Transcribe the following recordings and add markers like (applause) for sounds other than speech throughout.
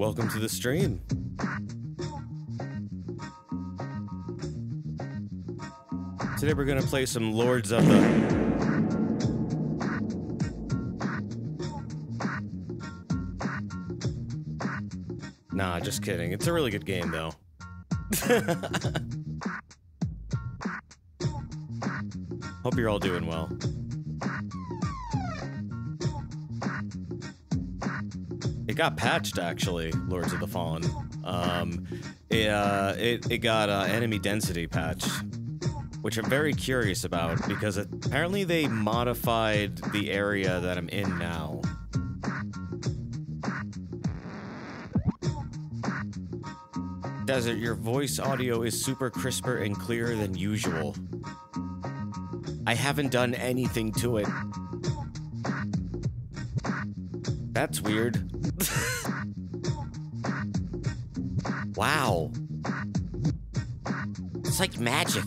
Welcome to the stream. Today we're gonna play some Lords of the. Nah, just kidding. It's a really good game though. (laughs) Hope you're all doing well. Got patched actually, Lords of the Fallen. Um, it, uh, it, it got uh, enemy density patched, which I'm very curious about because apparently they modified the area that I'm in now. Desert, your voice audio is super crisper and clearer than usual. I haven't done anything to it. That's weird. Wow. It's like magic.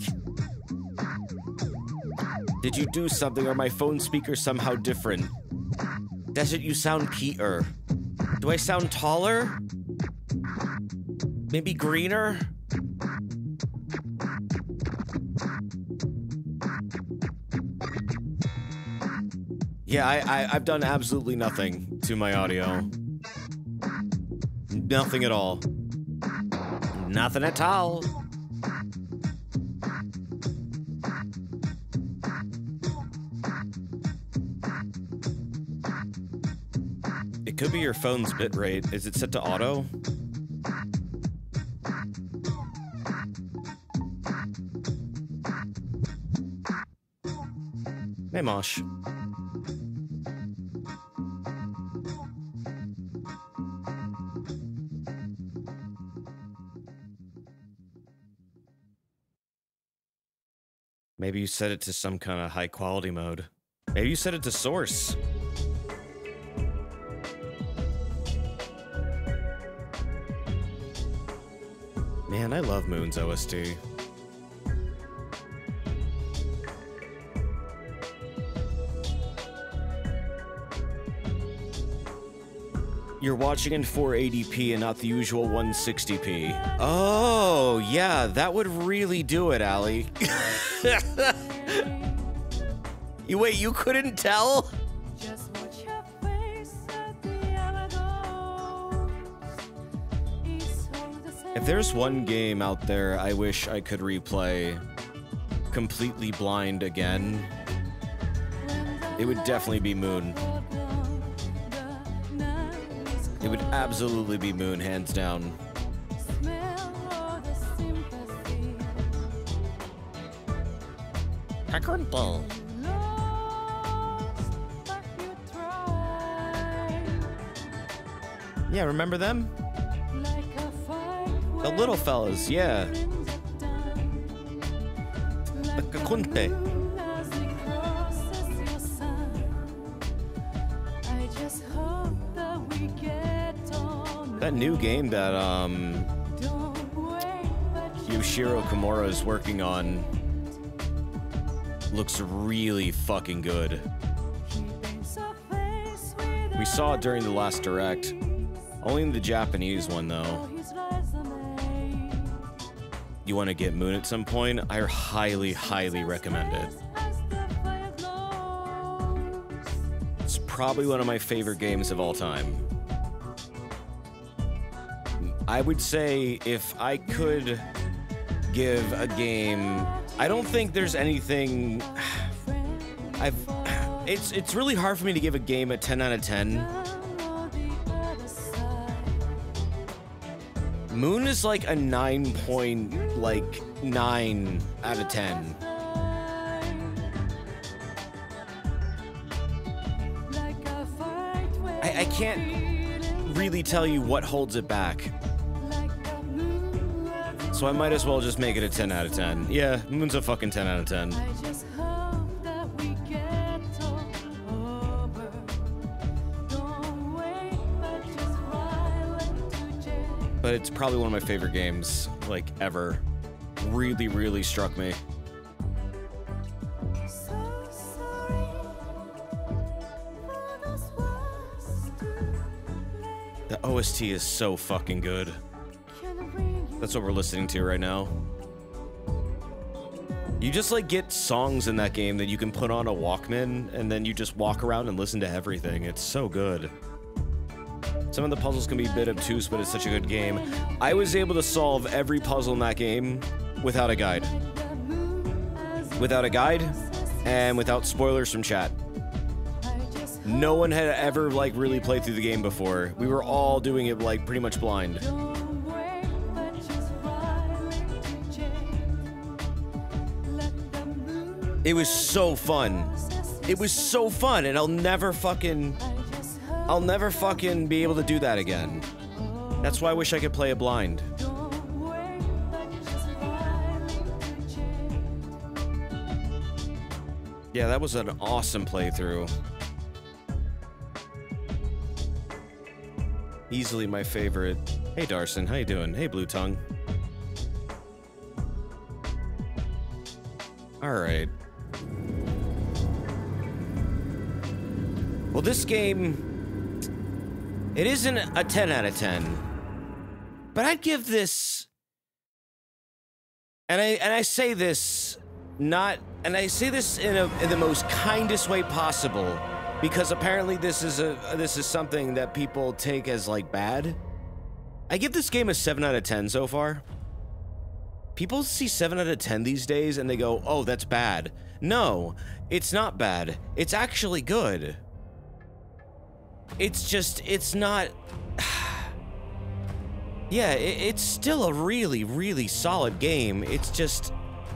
Did you do something or my phone speaker somehow different? Desert, you sound Peter. Do I sound taller? Maybe greener? Yeah, I, I, I've done absolutely nothing to my audio. Nothing at all. Nothing at all. It could be your phone's bitrate. Is it set to auto? Hey, Mosh. Maybe you set it to some kind of high quality mode. Maybe you set it to source. Man, I love Moon's OST. You're watching in 480p and not the usual 160p. Oh, yeah, that would really do it, Ali. (laughs) you wait, you couldn't tell? Just watch your face at the other It's all the same. If there's one game out there I wish I could replay completely blind again, it would definitely be Moon. It would absolutely be Moon, hands down. Smell all the sympathy. Kakurnpo. Lost, but you tried. Yeah, remember them? A The little fellas, yeah. Like the Kakunte. New game that um Yoshiro Kimura is working on looks really fucking good. We saw it during the last direct. Only in the Japanese one though. You want to get Moon at some point? I highly, highly recommend it. It's probably one of my favorite games of all time. I would say if I could give a game, I don't think there's anything (sighs) I've (sighs) it's it's really hard for me to give a game a 10 out of 10. On the other side. Moon is like a 9 point like 9 out of 10. Like a fight where I, I can't really tell you what holds it back. So I might as well just make it a 10 out of 10. Yeah, Moon's a fucking 10 out of 10. I just hope that we get over. Don't wait, but just file into jail. But it's probably one of my favorite games, like, ever. Really, really struck me. So sorry for those words too late. The OST is so fucking good. That's what we're listening to right now. You just like get songs in that game that you can put on a Walkman and then you just walk around and listen to everything. It's so good. Some of the puzzles can be a bit obtuse, but it's such a good game. I was able to solve every puzzle in that game without a guide. Without a guide and without spoilers from chat. No one had ever like really played through the game before. We were all doing it like pretty much blind. It was so fun. It was so fun and I'll never fucking I'll never fucking be able to do that again. That's why I wish I could play it blind. Yeah, that was an awesome playthrough. Easily my favorite. Hey Darson, how you doing? Hey Blue Tongue. All Well, this game it isn't a 10 out of 10. But I'd give this and I and I say this not and I say this in a in the most kindest way possible because apparently this is a this is something that people take as like bad. I give this game a 7 out of 10 so far. People see 7 out of 10 these days and they go, "Oh, that's bad." No, it's not bad. It's actually good. It's just it's not (sighs) Yeah, it, it's still a really, really solid game. It's just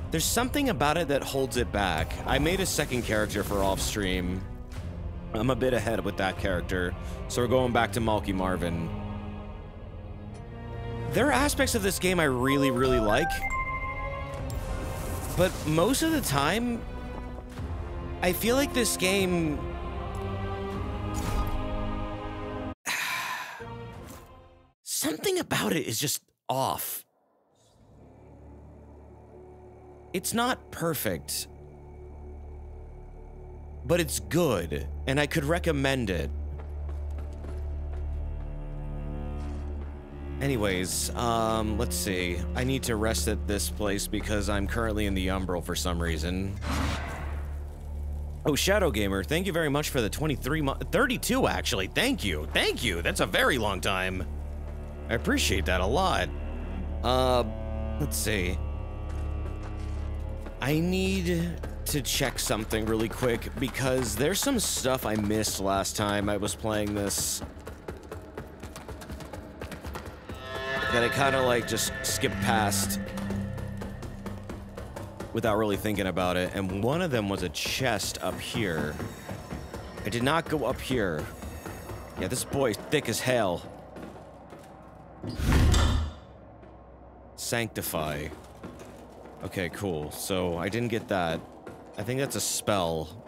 there's something about it that holds it back. I made a second character for off stream. I'm a bit ahead with that character, so we're going back to Malky Marvin. There are aspects of this game I really, really like, but most of the time, I feel like this game something about it is just off. It's not perfect, but it's good, and I could recommend it. Anyways, um, let's see. I need to rest at this place because I'm currently in the Umbral for some reason. Oh, Shadow Gamer, thank you very much for the 23 mo- 32 actually. Thank you. Thank you. That's a very long time. I appreciate that a lot. Uh, let's see. I need to check something really quick because there's some stuff I missed last time I was playing this. that I kind of like just skipped past without really thinking about it. And one of them was a chest up here. I did not go up here. Yeah, this boy's thick as hell. Sanctify. Okay, cool. So I didn't get that. I think that's a spell.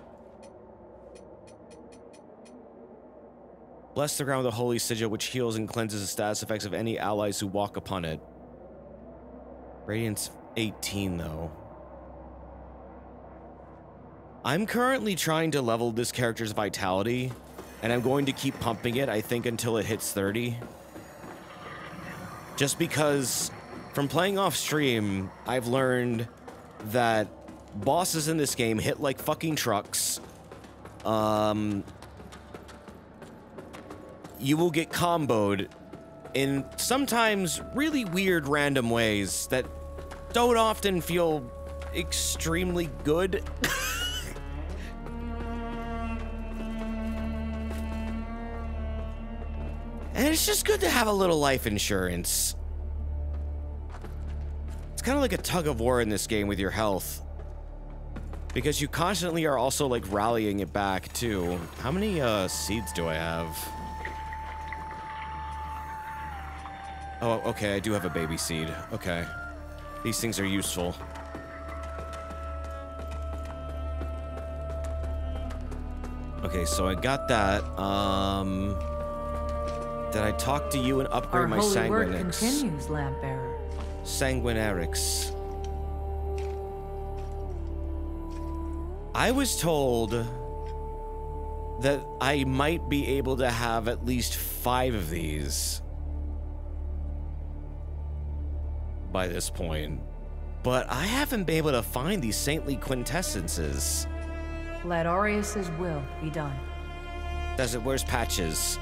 Bless the ground with a holy sigil, which heals and cleanses the status effects of any allies who walk upon it. Radiance 18, though. I'm currently trying to level this character's vitality, and I'm going to keep pumping it, I think, until it hits 30. Just because from playing off stream, I've learned that bosses in this game hit like fucking trucks. Um, you will get comboed in sometimes really weird random ways that don't often feel extremely good. (laughs) and it's just good to have a little life insurance. It's kind of like a tug of war in this game with your health. Because you constantly are also like rallying it back too. How many uh, seeds do I have? Oh, okay, I do have a baby seed. Okay. These things are useful. Okay, so I got that. Um, did I talk to you and upgrade Our my holy work continues, lamp bearer. Sanguinarix. I was told that I might be able to have at least five of these by this point, but I haven't been able to find these saintly quintessences. Let Orius's will be done. Does it? Where's patches?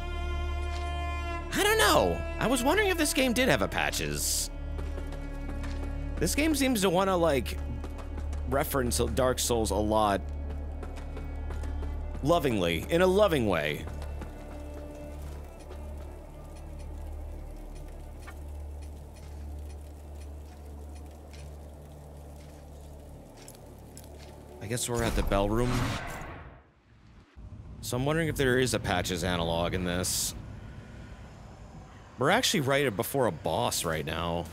I don't know. I was wondering if this game did have a patches. This game seems to want to like reference Dark Souls a lot. Lovingly, in a loving way. I guess we're at the bell room. So I'm wondering if there is a patches analog in this. We're actually right before a boss right now.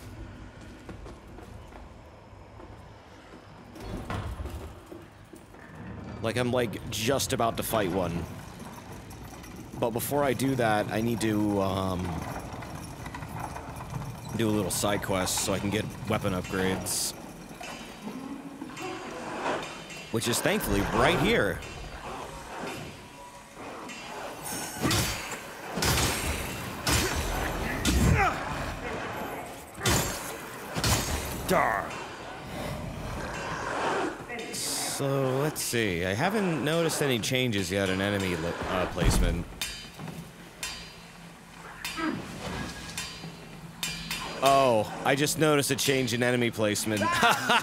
Like I'm like just about to fight one. But before I do that, I need to um, do a little side quest so I can get weapon upgrades. Which is thankfully right here. Dar. So let's see. I haven't noticed any changes yet in enemy uh, placement. Oh, I just noticed a change in enemy placement. (laughs) I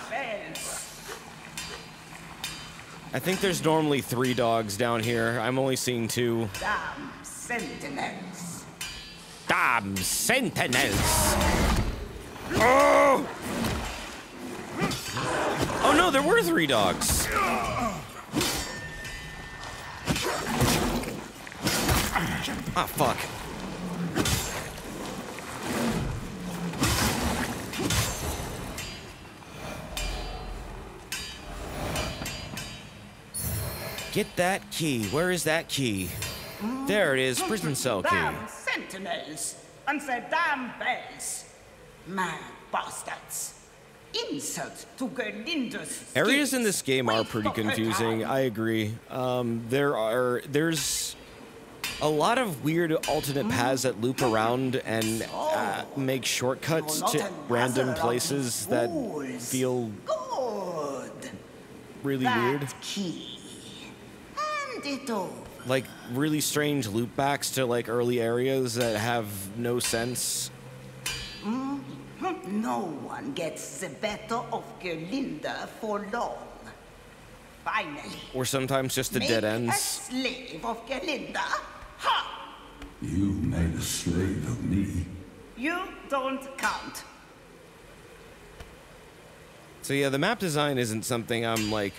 think there's normally three dogs down here. I'm only seeing two. Damn sentinels. Damn sentinels! Oh! Oh no, there were three dogs. Ah, fuck. Get that key. Where is that key? There it is, prison cell key. Damn sentinels and their damn bells. Mad bastards. Insult to Gerlinde's Areas in this game are pretty confusing. I agree. Um, there are there's a lot of weird alternate paths that loop around and uh, make shortcuts to random places that feel Good. really weird. key. Hand it over. Like really strange loopbacks to like early areas that have no sense. No one gets the better of Gerlinde for long. Finally. Or sometimes just the dead make a slave of Gerlinde? Ha! You made a slave of me. You don't count. So yeah, the map design isn't something I'm like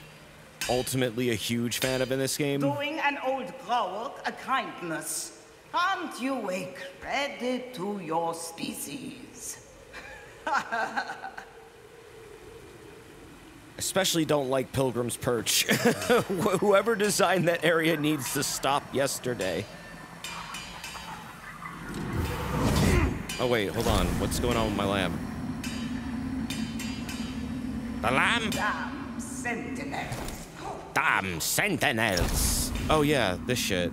ultimately a huge fan of in this game. Doing an old Growlk a kindness. Aren't you a credit to your species? (laughs) Especially don't like Pilgrim's Perch. Wh- (laughs) Whoever designed that area needs to stop yesterday. Oh wait, hold on. What's going on with my lamp? The lamp? Damn sentinels. Damn sentinels. Oh yeah, this shit.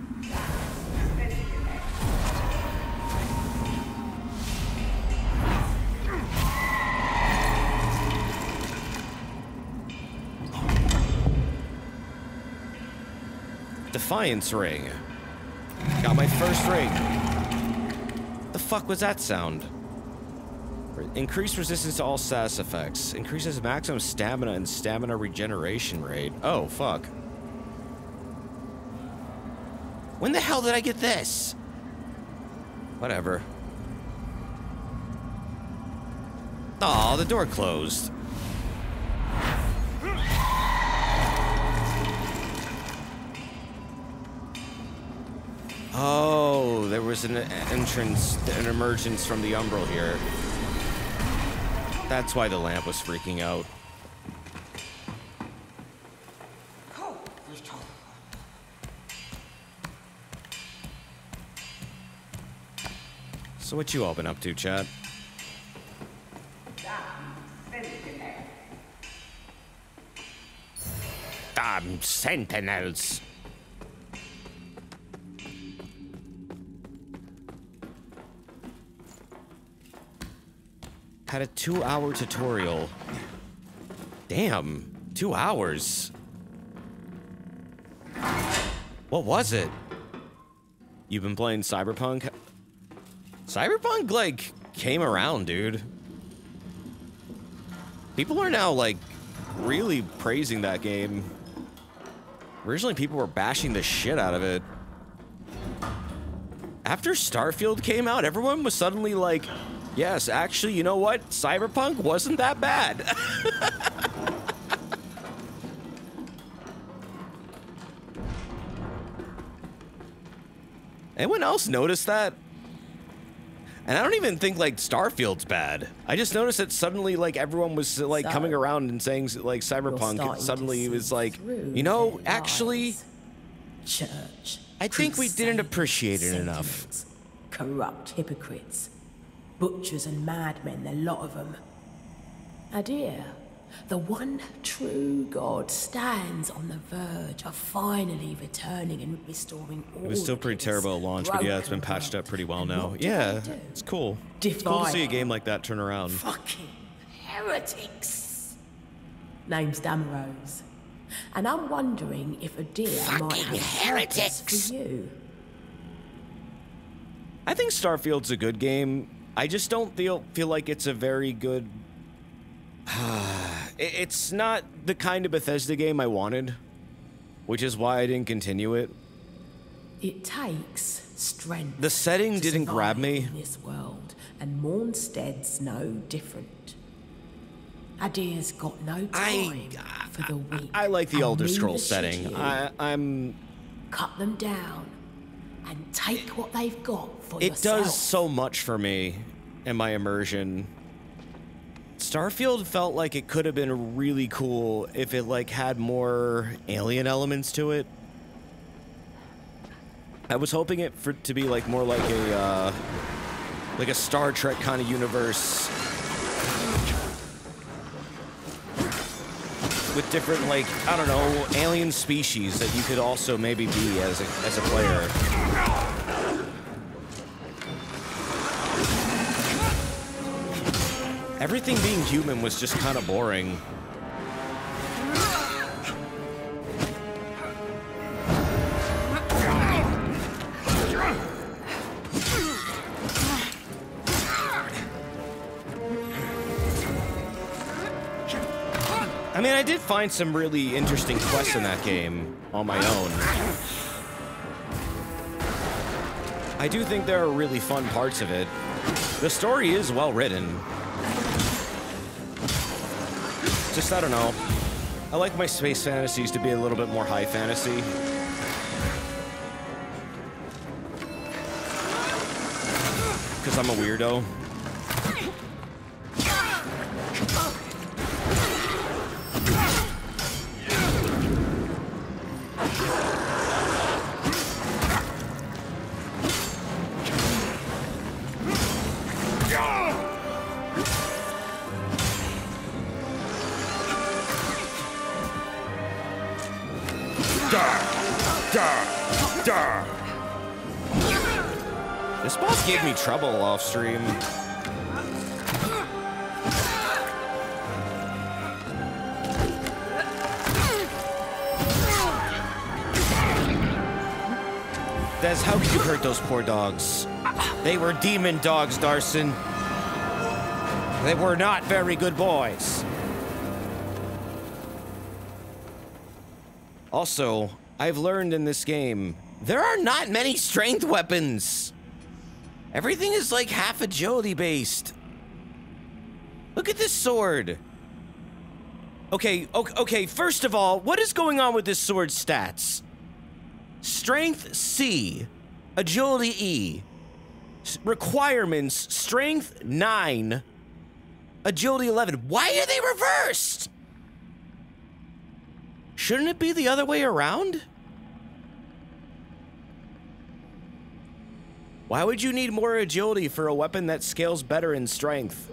Defiance ring. Got my first ring. The fuck was that sound? Increased resistance to all status effects. Increases maximum stamina and stamina regeneration rate. Oh, fuck. When the hell did I get this? Whatever. Aw, the door closed. Oh, there was an entrance, an emergence from the umbral here. That's why the lamp was freaking out. So what you all been up to, chat? Damn ah, sentinels! Ah, Had a two-hour tutorial. Damn, two hours. What was it? You've been playing Cyberpunk? Cyberpunk, like, came around, dude. People are now, like, really praising that game. Originally, people were bashing the shit out of it. After Starfield came out, everyone was suddenly like, yes, actually, you know what? Cyberpunk wasn't that bad. (laughs) Anyone else notice that? And I don't even think like Starfield's bad. I just noticed that suddenly like everyone was uh, like So, coming around and saying like Cyberpunk suddenly see was like, you know, actually church. I think we didn't appreciate it enough. Corrupt hypocrites, butchers and madmen, the lot of them. Adyr, the one true God stands on the verge of finally returning and restoring all. It was still pretty terrible at launch, but yeah, it's been patched up pretty well now. Yeah, it's cool. It's cool to see a game like that turn around. Fucking heretics. Name's Damaros. And I'm wondering if Adyr might have heretics for you. I think Starfield's a good game. I just don't feel feel like it's a very good. (sighs) It's not the kind of Bethesda game I wanted, which is why I didn't continue it. It takes strength. The setting didn't grab me. This world, and Mournstead's no different. Adyr's got no I- time for the weak. I like the Elder Scrolls setting. I, I'm. Cut them down and take what they've got for It yourself. does so much for me and my immersion. Starfield felt like it could have been really cool if it like had more alien elements to it. I was hoping it for to be like more like a uh, like a Star Trek kind of universe with different like I don't know alien species that you could also maybe be as a as a player. Everything being human was just kind of boring. I mean, I did find some really interesting quests in that game on my own. I do think there are really fun parts of it. The story is well written. Just, I don't know. I like my space fantasies to be a little bit more high fantasy. Because I'm a weirdo. This gave me trouble off stream. Des, how could you hurt those poor dogs? They were demon dogs, Darson. They were not very good boys. Also, I've learned in this game, there are not many strength weapons. Everything is like half agility based. Look at this sword. Okay, okay, first of all, what is going on with this sword's stats? Strength C, agility E. Requirements strength 9, agility 11. Why are they reversed? Shouldn't it be the other way around? Why would you need more agility for a weapon that scales better in strength?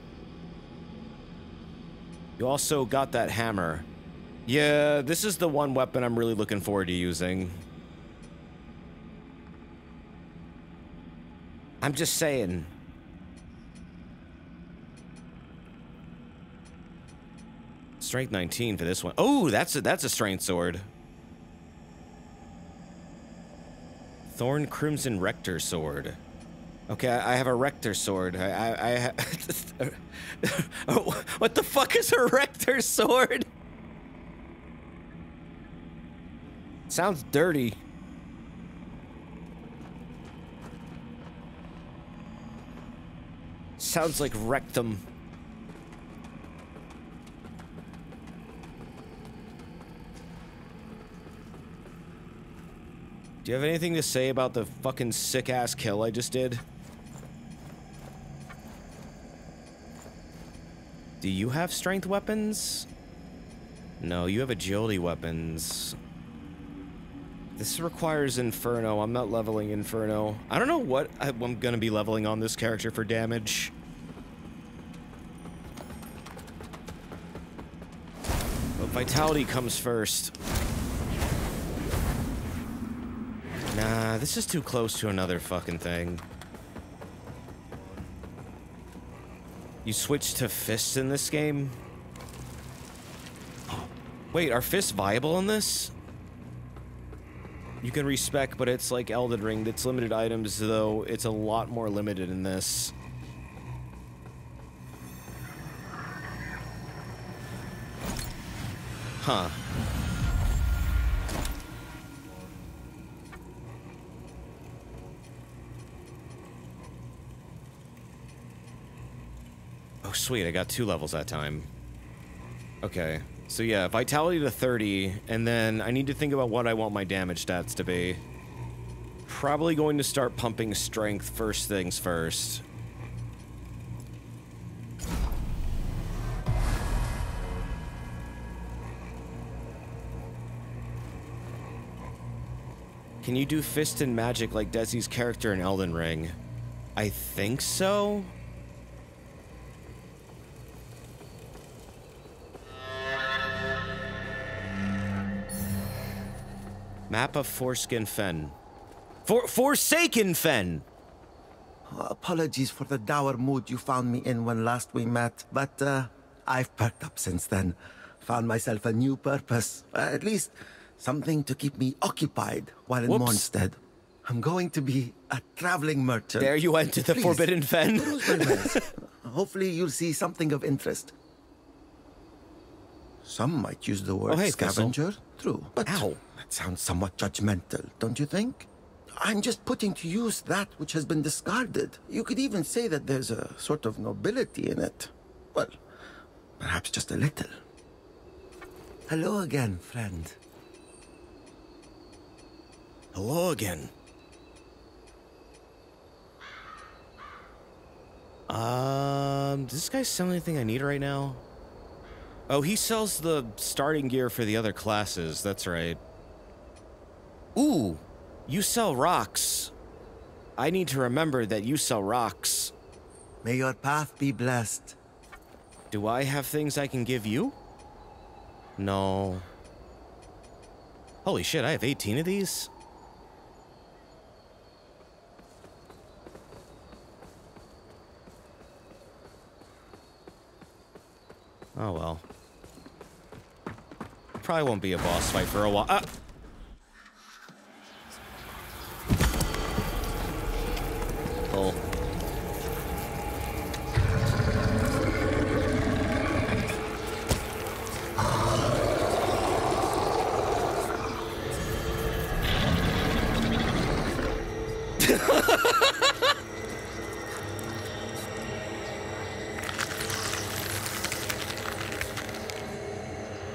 You also got that hammer. Yeah, this is the one weapon I'm really looking forward to using. I'm just saying. Strength 19 for this one. Oh, that's a, that's a strength sword. Thorn Crimson Rector Sword. Okay, I have a Rector Sword. I, I, I ha- (laughs) what the fuck is a Rector Sword? Sounds dirty. Sounds like rectum. Do you have anything to say about the fucking sick ass kill I just did? Do you have strength weapons? No, you have agility weapons. This requires Inferno. I'm not leveling Inferno. I don't know what I'm gonna be leveling on this character for damage. But Vitality comes first. Nah, this is too close to another fucking thing. You switch to fists in this game? Oh, wait, are fists viable in this? You can respec, but it's like Elden Ring. It's limited items, though it's a lot more limited in this. Huh. Oh, sweet. I got two levels that time. Okay. So yeah, vitality to 30, and then I need to think about what I want my damage stats to be. Probably going to start pumping strength first things first. Can you do fist and magic like Desi's character in Elden Ring? I think so. Map of Foreskin Fen. For Forsaken Fen! Apologies for the dour mood you found me in when last we met, but uh, I've perked up since then. Found myself a new purpose. Uh, at least something to keep me occupied while in Whoops. Mournstead. I'm going to be a traveling merchant. There you went to the Please, Forbidden Fen. (laughs) peruse my wares. (laughs) Hopefully you'll see something of interest. Some might use the word Oh, hey, Thistle. scavenger. True, but Ow. That sounds somewhat judgmental, don't you think? I'm just putting to use that which has been discarded. You could even say that there's a sort of nobility in it. Well, perhaps just a little. Hello again, friend. Hello again. Um, does this guy sell anything I need right now? Oh, he sells the starting gear for the other classes. That's right. Ooh, you sell rocks. I need to remember that you sell rocks. May your path be blessed. Do I have things I can give you? No. Holy shit, I have 18 of these? Oh well. Probably won't be a boss fight for a while. Ah! Pull. (laughs)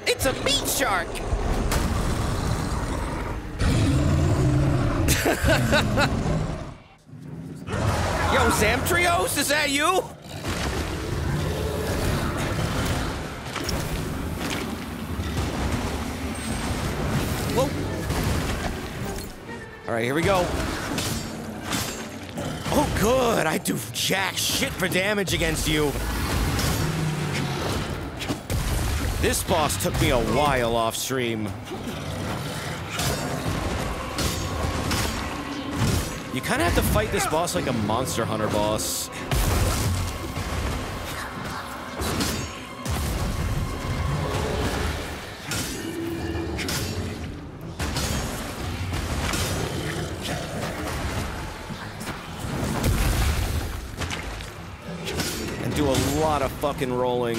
It's a meat shark! (laughs) Yo, Zamtrios, is that you? Whoa. All right, here we go. Oh, good. I do jack shit for damage against you. This boss took me a while off stream. You kind of have to fight this boss like a Monster Hunter boss. And do a lot of fucking rolling.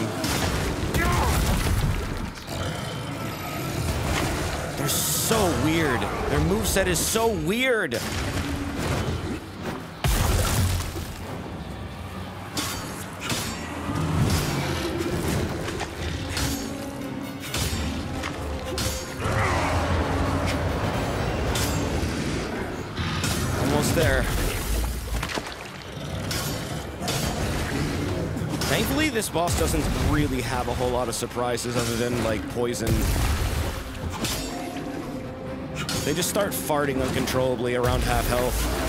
They're so weird. Their moveset is so weird. Boss doesn't really have a whole lot of surprises other than, like, poison. They just start farting uncontrollably around half health.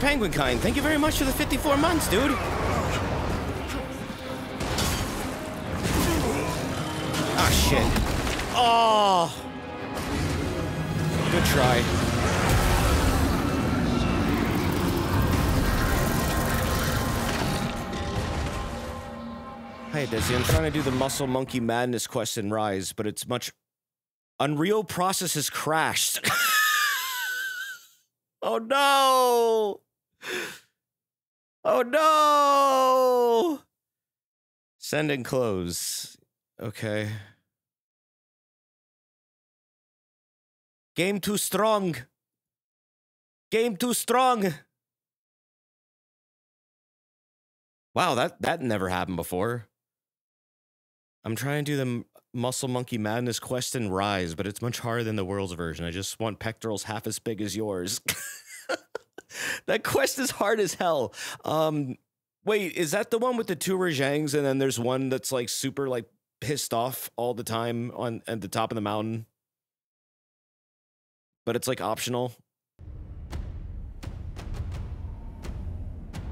Penguin Kind, thank you very much for the 54 months, dude. Ah, shit. Oh. Good try. Hey, Dizzy, I'm trying to do the Muscle Monkey Madness quest in Rise, but it's much. Unreal process has crashed. (laughs) oh no! Oh no! Send and close. Okay. Game too strong. Game too strong. Wow, that that never happened before. I'm trying to do the Muscle Monkey Madness quest and Rise, but it's much harder than the world's version. I just want pectorals half as big as yours. (laughs) (laughs) that quest is hard as hell. Um, wait, is that the one with the two Rajangs, and then there's one that's like super like pissed off all the time on at the top of the mountain? But it's like optional.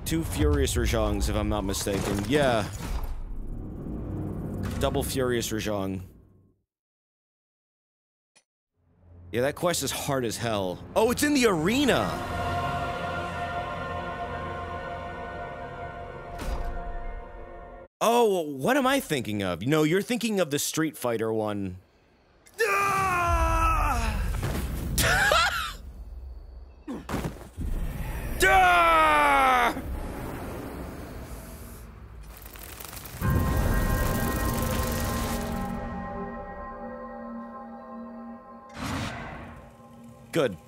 two Furious Rajangs, if I'm not mistaken. Yeah. Double Furious Rajang. Yeah, that quest is hard as hell. Oh, it's in the arena! Oh, what am I thinking of? No, you're thinking of the Street Fighter one. Ah! Good.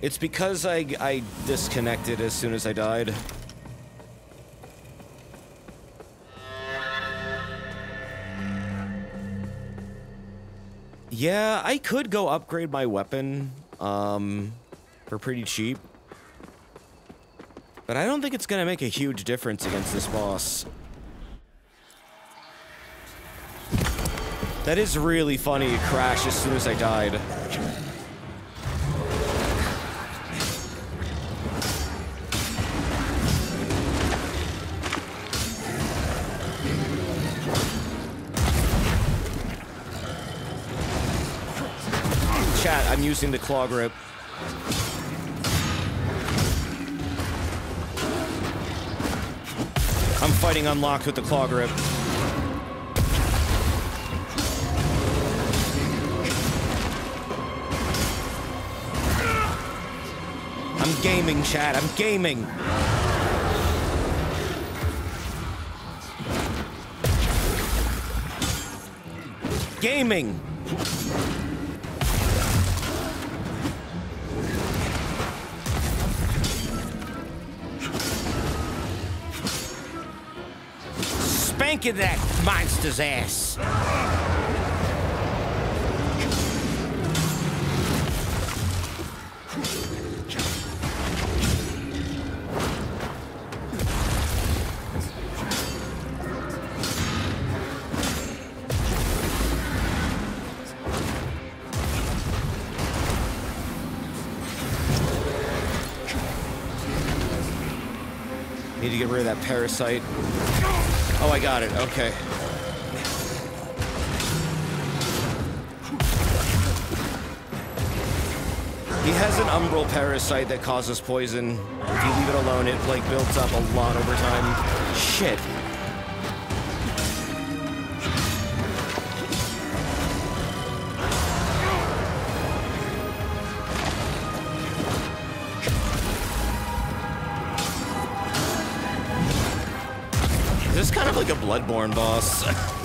It's because I, I disconnected as soon as I died. Yeah, I could go upgrade my weapon um, for pretty cheap. But I don't think it's going to make a huge difference against this boss. That is really funny, it crashed as soon as I died. Using the claw grip. I'm fighting unlocked with the claw grip. I'm gaming, Chad. I'm gaming. Gaming. Spanking that monster's ass. Need to get rid of that parasite. Oh, I got it. Okay. He has an umbral parasite that causes poison. If you leave it alone, it like builds up a lot over time. Shit. Like a Bloodborne boss.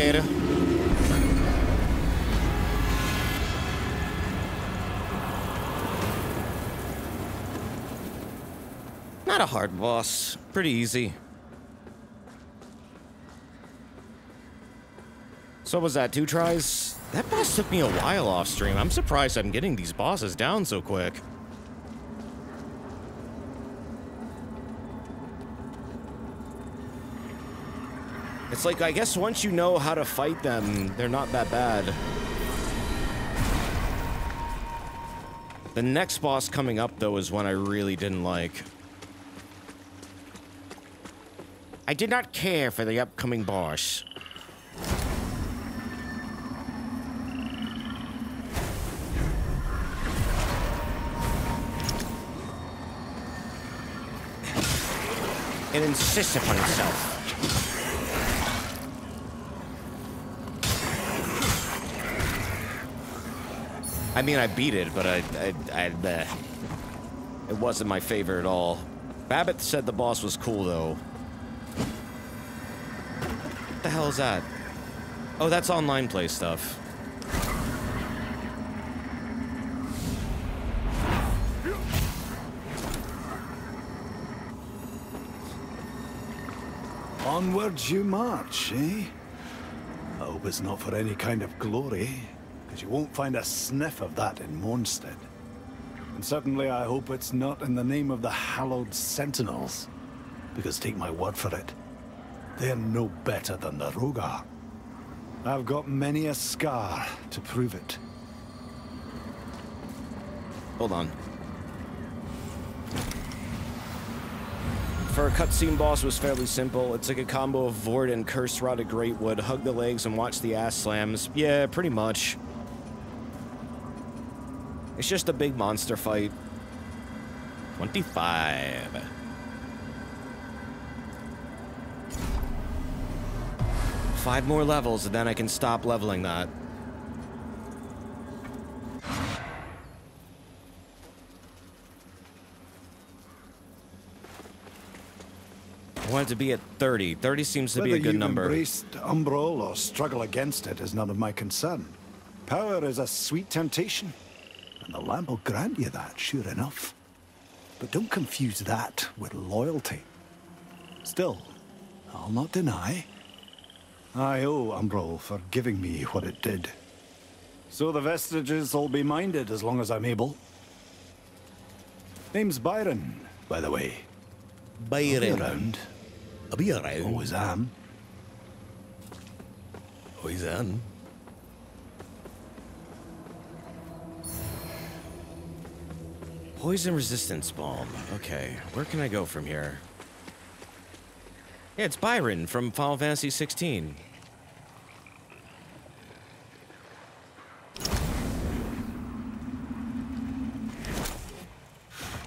Alligator. Not a hard boss. Pretty easy. So was that two tries? That boss took me a while off stream. I'm surprised I'm getting these bosses down so quick. It's like, I guess once you know how to fight them, they're not that bad. The next boss coming up, though, is one I really didn't like. I did not care for the upcoming boss. and insists upon himself. I mean, I beat it, but I, I, I uh, it wasn't my favorite at all. Babbitt said the boss was cool, though. What the hell is that? Oh, that's online play stuff. Onwards you march, eh? I hope it's not for any kind of glory, you won't find a sniff of that in Mournstead. And certainly I hope it's not in the name of the hallowed Sentinels, because take my word for it, they're no better than the Rhogar. I've got many a scar to prove it. Hold on. For a cutscene boss was fairly simple. It's like a combo of Vordt and Curse-Rotted Greatwood. Hug the legs and watch the ass slams. Yeah, pretty much. It's just a big monster fight. 25. Five more levels and then I can stop leveling that. I want it to be at 30. 30 seems to be a Whether good you've number. embraced Umbral or struggle against it is none of my concern. Power is a sweet temptation, and the lamp will grant you that, sure enough. But don't confuse that with loyalty. Still, I'll not deny. I owe Umbral for giving me what it did. So the vestiges will be minded as long as I'm able. Name's Byron, by the way. I'll be around. I'll be around. Always am. Always am. Poison resistance bomb. Okay, where can I go from here? Yeah, it's Byron from Final Fantasy 16.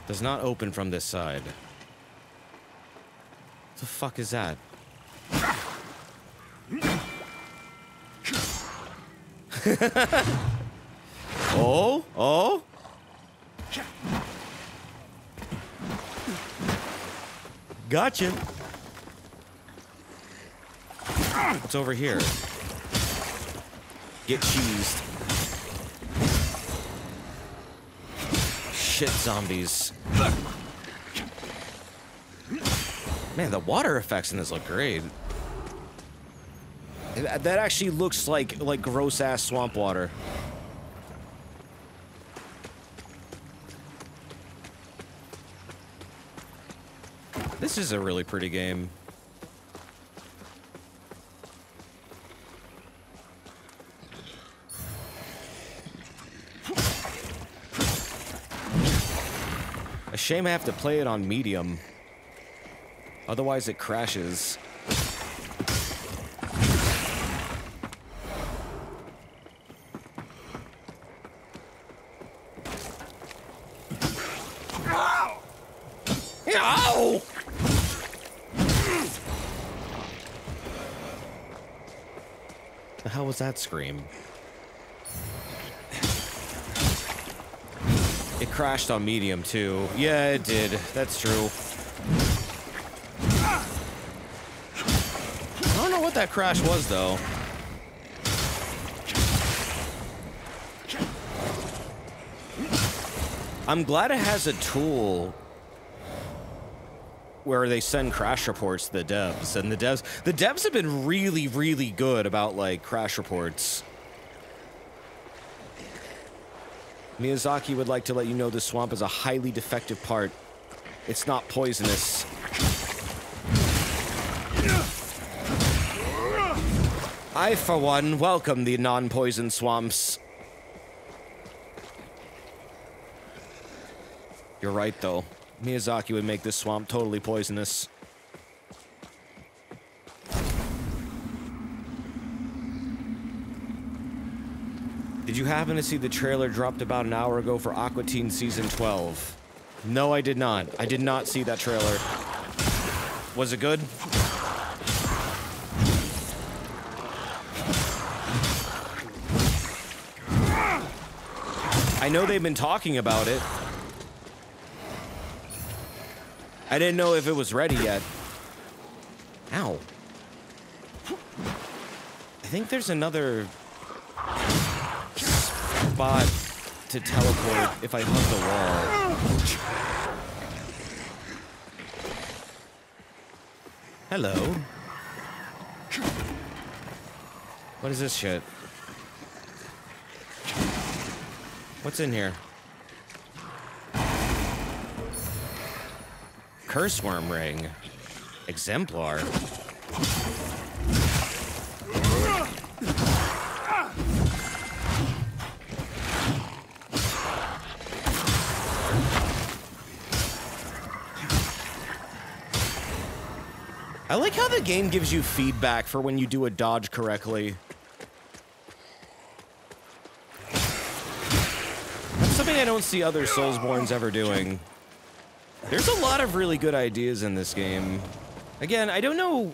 Does not open from this side. What the fuck is that? (laughs) Oh, oh. Gotcha. What's over here? Get cheesed. Shit, zombies. Man, the water effects in this look great. That actually looks like like gross ass swamp water. This is a really pretty game. A shame I have to play it on medium. Otherwise it crashes. Ow! The hell that scream? It crashed on medium too. Yeah, it did. That's true. I don't know what that crash was though. I'm glad it has a tool where they send crash reports to the devs and the devs the devs have been really really good about like crash reports. Miyazaki would like to let you know the swamp is a highly defective part. It's not poisonous. I for one welcome the non-poison swamps. You're right though Miyazaki would make this swamp totally poisonous. Did you happen to see the trailer dropped about an hour ago for Aqua Teen Season 12? No, I did not. I did not see that trailer. Was it good? I know they've been talking about it. I didn't know if it was ready yet. Ow. I think there's another spot to teleport if I hug the wall. Hello. What is this shit? What's in here? Curse worm ring. Exemplar. I like how the game gives you feedback for when you do a dodge correctly. That's something I don't see other Soulsbornes ever doing. There's a lot of really good ideas in this game. Again, I don't know.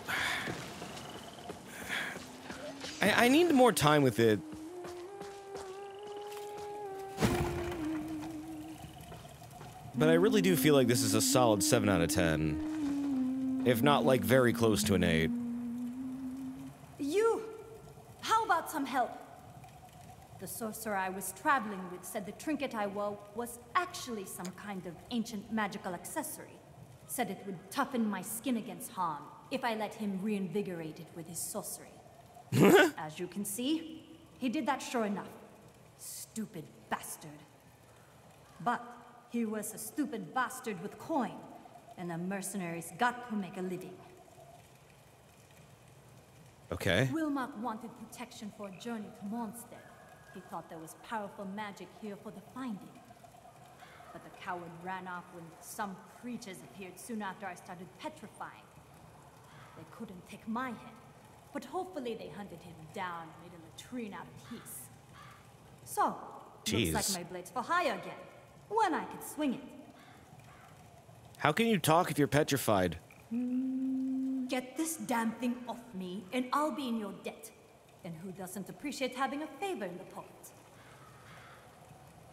I, I need more time with it. But I really do feel like this is a solid 7 out of 10. If not, like, very close to an 8. You! How about some help? The sorcerer I was traveling with said the trinket I wore was actually some kind of ancient magical accessory. Said it would toughen my skin against harm if I let him reinvigorate it with his sorcery. (laughs) As you can see, he did that sure enough. Stupid bastard. But he was a stupid bastard with coin, and a mercenary's got to make a living. Okay. Wilmot wanted protection for a journey to Mournstead. He thought there was powerful magic here for the finding. But the coward ran off when some creatures appeared soon after I started petrifying. They couldn't take my head, but hopefully they hunted him down and made a latrine out of his. So, Jeez. looks like my blade's for hire again, when I can swing it. How can you talk if you're petrified? Mm, get this damn thing off me, and I'll be in your debt. And who doesn't appreciate having a favor in the pot?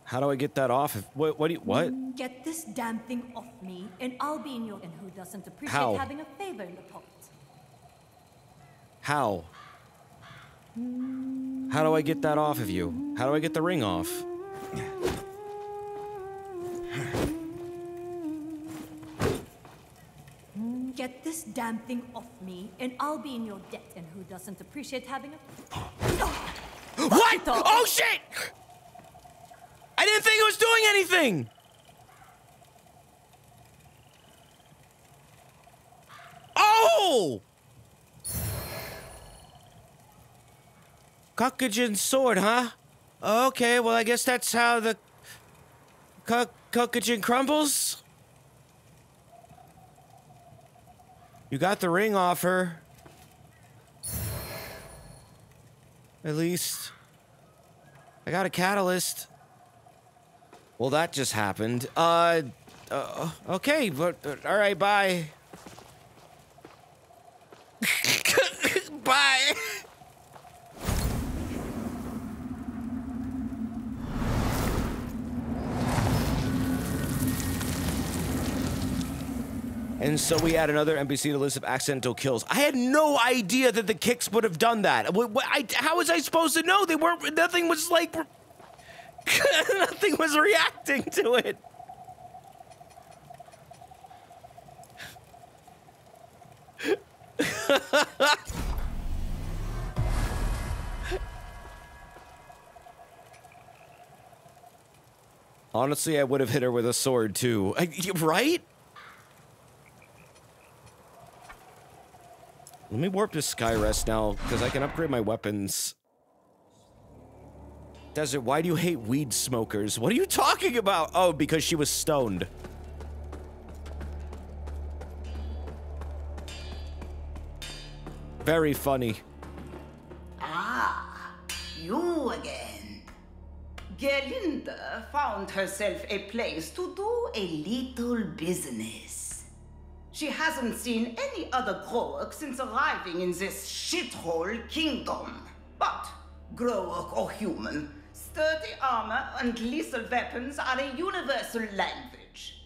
How do I get that off? If, what? What? Do you, what? Get this damn thing off me, and I'll be in your. And who doesn't appreciate How? having a favor in the pot? How? How do I get that off of you? How do I get the ring off? Damn thing off me, and I'll be in your debt. And who doesn't appreciate having a. (gasps) What? Oh shit! I didn't think it was doing anything. Oh! Cockagin sword, huh? Okay, well I guess that's how the Cockagin crumbles. You got the ring off her. At least. I got a catalyst. Well, that just happened. Uh, uh okay, but uh, all right, bye. (laughs) bye. And so we add another NPC to the list of accidental kills. I had no idea that the kicks would have done that. Wh- wh- I, how was I supposed to know? They weren't. Nothing was like. (laughs) nothing was reacting to it. (laughs) Honestly, I would have hit her with a sword too. I, right? Let me warp to Skyrest now, because I can upgrade my weapons. Desert, why do you hate weed smokers? What are you talking about? Oh, because she was stoned. Very funny. Ah, you again. Gerlinde found herself a place to do a little business. She hasn't seen any other Growok since arriving in this shithole kingdom. But, Growok or human, sturdy armor and lethal weapons are a universal language.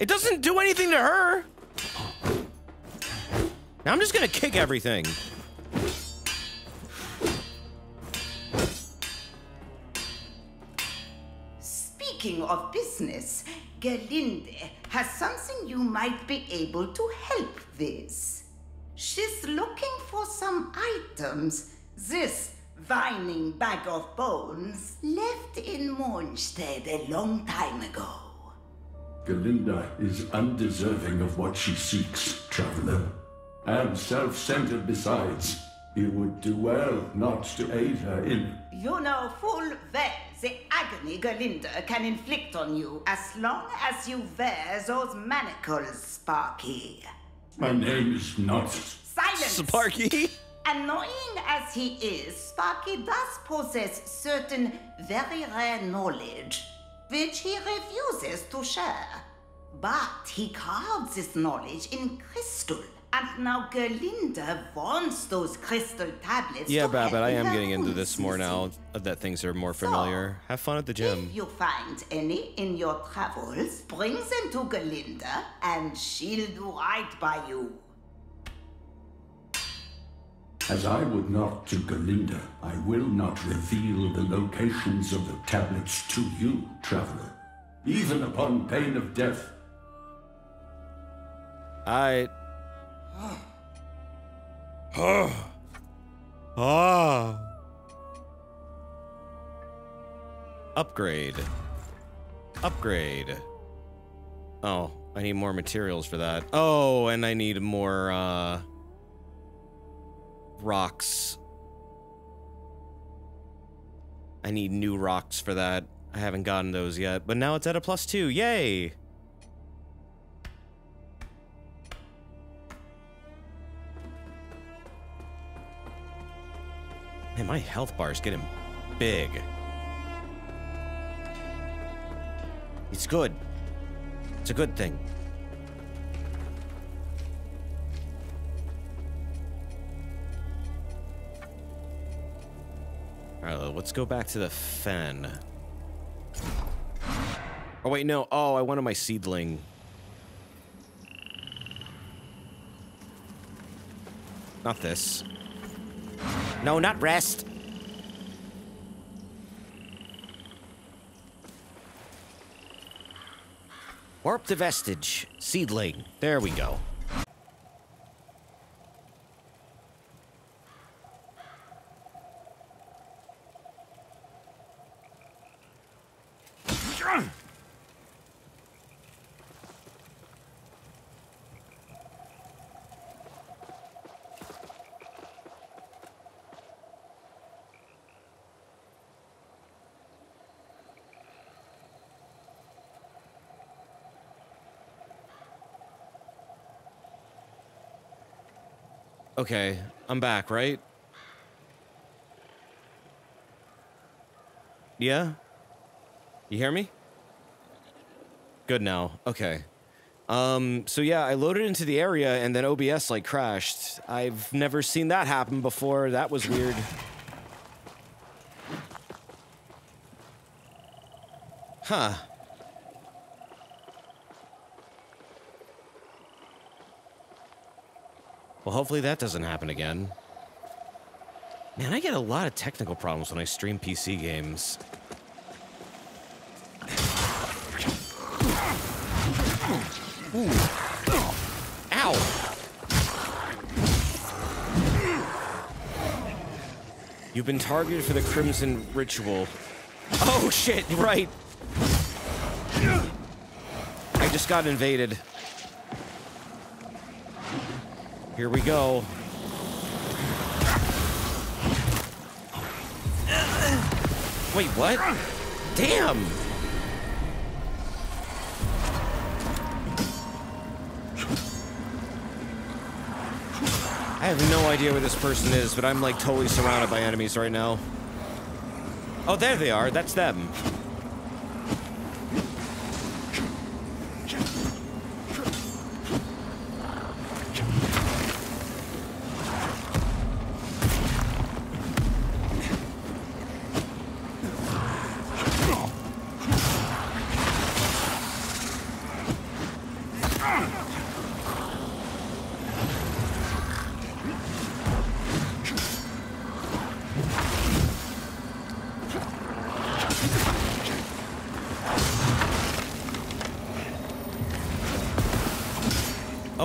It doesn't do anything to her. Now I'm just gonna kick everything. Speaking of business, Gerlinde has something you might be able to help with. She's looking for some items. This vining bag of bones left in Mournstead a long time ago. Gerlinde is undeserving of what she seeks, traveler. And self-centered besides. You would do well not to aid her in... You know full well the agony Gerlinde can inflict on you as long as you wear those manacles, Sparky. My name is not... Silence! Sparky. Annoying as he is, Sparky does possess certain very rare knowledge, which he refuses to share. But he carves this knowledge in crystal, and now Gerlinde wants those crystal tablets. Yeah, to Babbitt, I am getting into this more now that things are more familiar. Have fun at the gym. If you find any in your travels, bring them to Gerlinde, and she'll do right by you. As I would not to Gerlinde, I will not reveal the locations of the tablets to you, traveler. Even upon pain of death. I. Ah. Upgrade. Upgrade. Oh, I need more materials for that. Oh, and I need more, uh. Rocks. I need new rocks for that. I haven't gotten those yet, but now it's at a plus two. Yay! Man, my health bar is getting big. It's good. It's a good thing. Alright, let's go back to the fen. Oh, wait, no. Oh, I wanted my seedling. Not this. No, not rest. Warp the vestige. Seedling. There we go. Okay, I'm back, right? Yeah? You hear me? Good now. Okay. Um, so yeah, I loaded into the area and then OBS like crashed. I've never seen that happen before. That was weird. Huh. Well, hopefully that doesn't happen again. Man, I get a lot of technical problems when I stream PC games. Ooh. Ow! You've been targeted for the Crimson Ritual. Oh shit, right! I just got invaded. Here we go. Wait, what? Damn! I have no idea where this person is, but I'm like totally surrounded by enemies right now. Oh, there they are. That's them.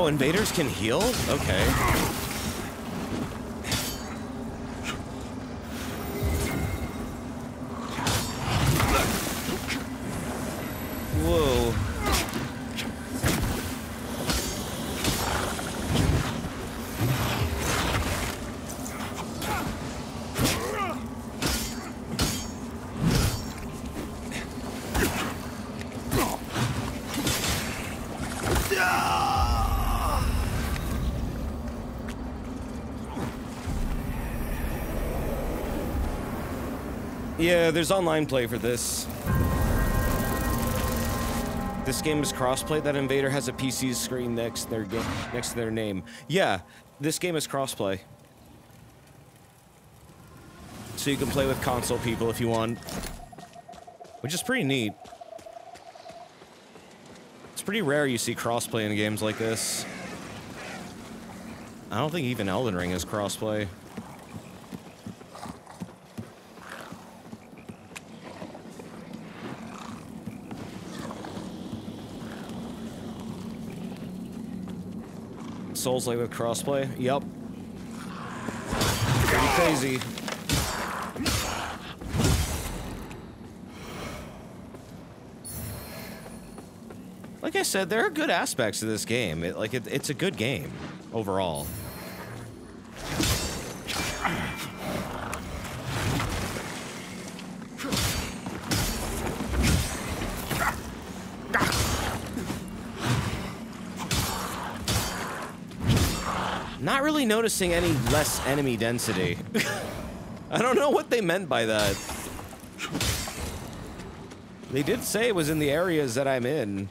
Invaders can heal? Okay. Whoa. Yeah, there's online play for this. This game is crossplay. That invader has a PC screen next to their game, next to their name. Yeah, this game is crossplay. So you can play with console people if you want, which is pretty neat. It's pretty rare you see crossplay in games like this. I don't think even Elden Ring is crossplay. Souls like with crossplay? Yep. Pretty crazy. Like I said, there are good aspects to this game. It, like it, it's a good game overall. Not really noticing any less enemy density. (laughs) I don't know what they meant by that. They did say it was in the areas that I'm in.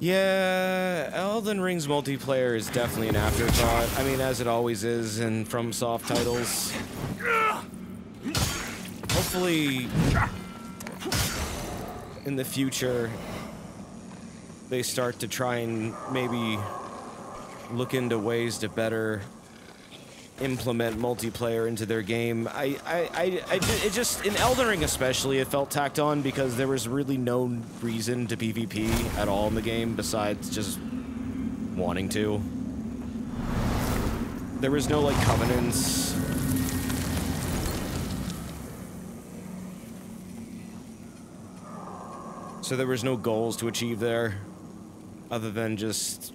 Yeah, Elden Ring's multiplayer is definitely an afterthought. I mean, as it always is in FromSoft titles. Hopefully, in the future, they start to try and maybe look into ways to better implement multiplayer into their game. I, I, I, I it just in Elden Ring especially, it felt tacked on because there was really no reason to PvP at all in the game besides just wanting to. There was no like covenants. So there was no goals to achieve there, other than just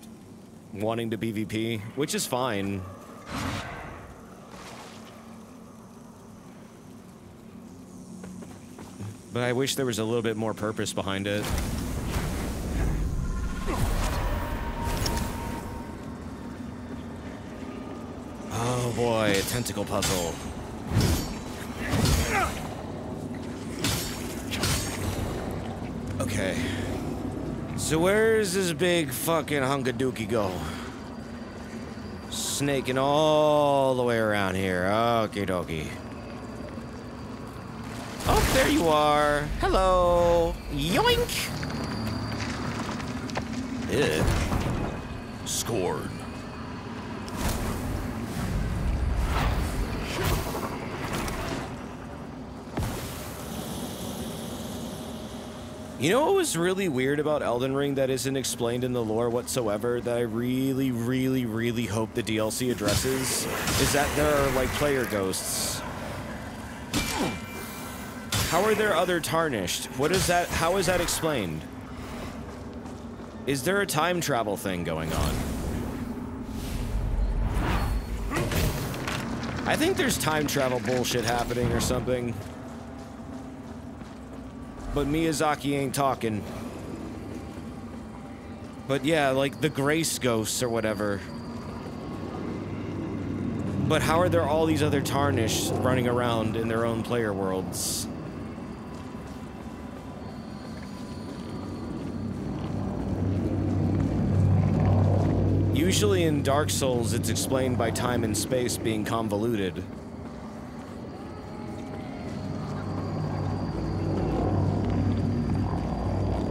wanting to PvP, which is fine. But I wish there was a little bit more purpose behind it. Oh boy, a tentacle puzzle. Okay. So where's this big fucking hunkaduki go? Snaking all the way around here. Okie dokie. Oh, there you are. Hello. Yoink. Ew. Scorn. You know what was really weird about Elden Ring that isn't explained in the lore whatsoever that I really, really, really hope the DLC addresses is that there are like player ghosts. How are there other tarnished? What is that? How is that explained? Is there a time travel thing going on? I think there's time travel bullshit happening or something. But Miyazaki ain't talking. But yeah, like the Grace ghosts or whatever. But how are there all these other Tarnish running around in their own player worlds? Usually in Dark Souls, it's explained by time and space being convoluted.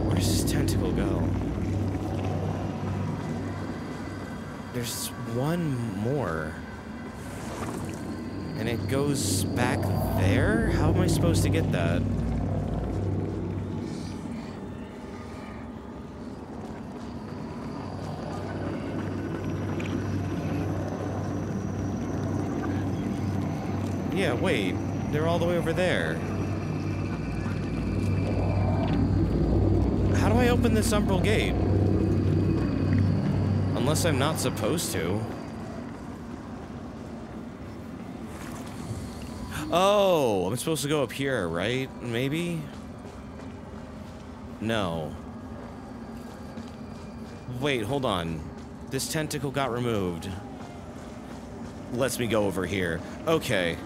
Where does this tentacle go? There's one more. And it goes back there? How am I supposed to get that? Yeah, wait. They're all the way over there. How do I open this umbral gate? Unless I'm not supposed to. Oh, I'm supposed to go up here, right? Maybe? No. Wait, hold on. This tentacle got removed. Lets me go over here. Okay.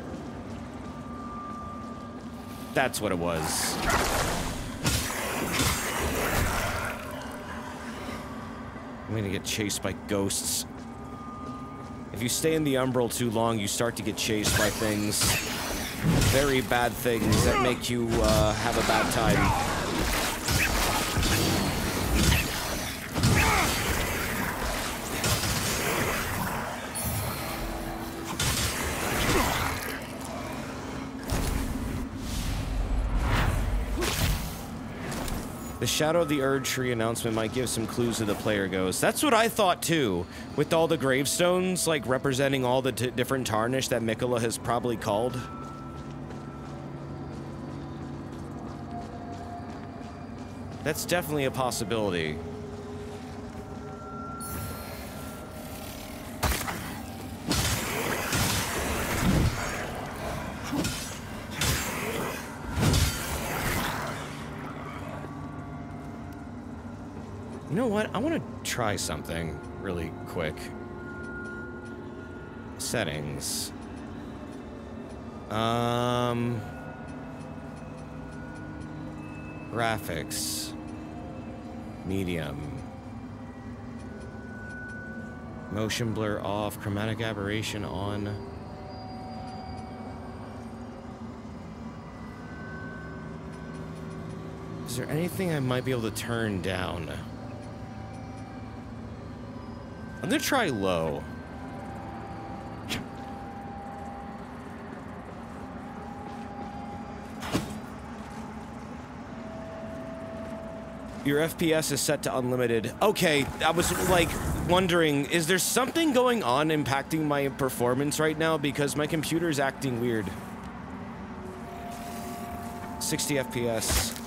That's what it was. I'm gonna get chased by ghosts. If you stay in the umbral too long, you start to get chased by things. Very bad things that make you uh, have a bad time. The Shadow of the Erdtree announcement might give some clues to the player goes. That's what I thought too, with all the gravestones like representing all the different tarnish that Miquella has probably called. That's definitely a possibility. You know what? I want to try something really quick. Settings. Um. Graphics. Medium. Motion blur off. Chromatic aberration on. Is there anything I might be able to turn down? I'm gonna try low. Your FPS is set to unlimited. Okay, I was like wondering, is there something going on impacting my performance right now? Because my computer is acting weird. 60 FPS.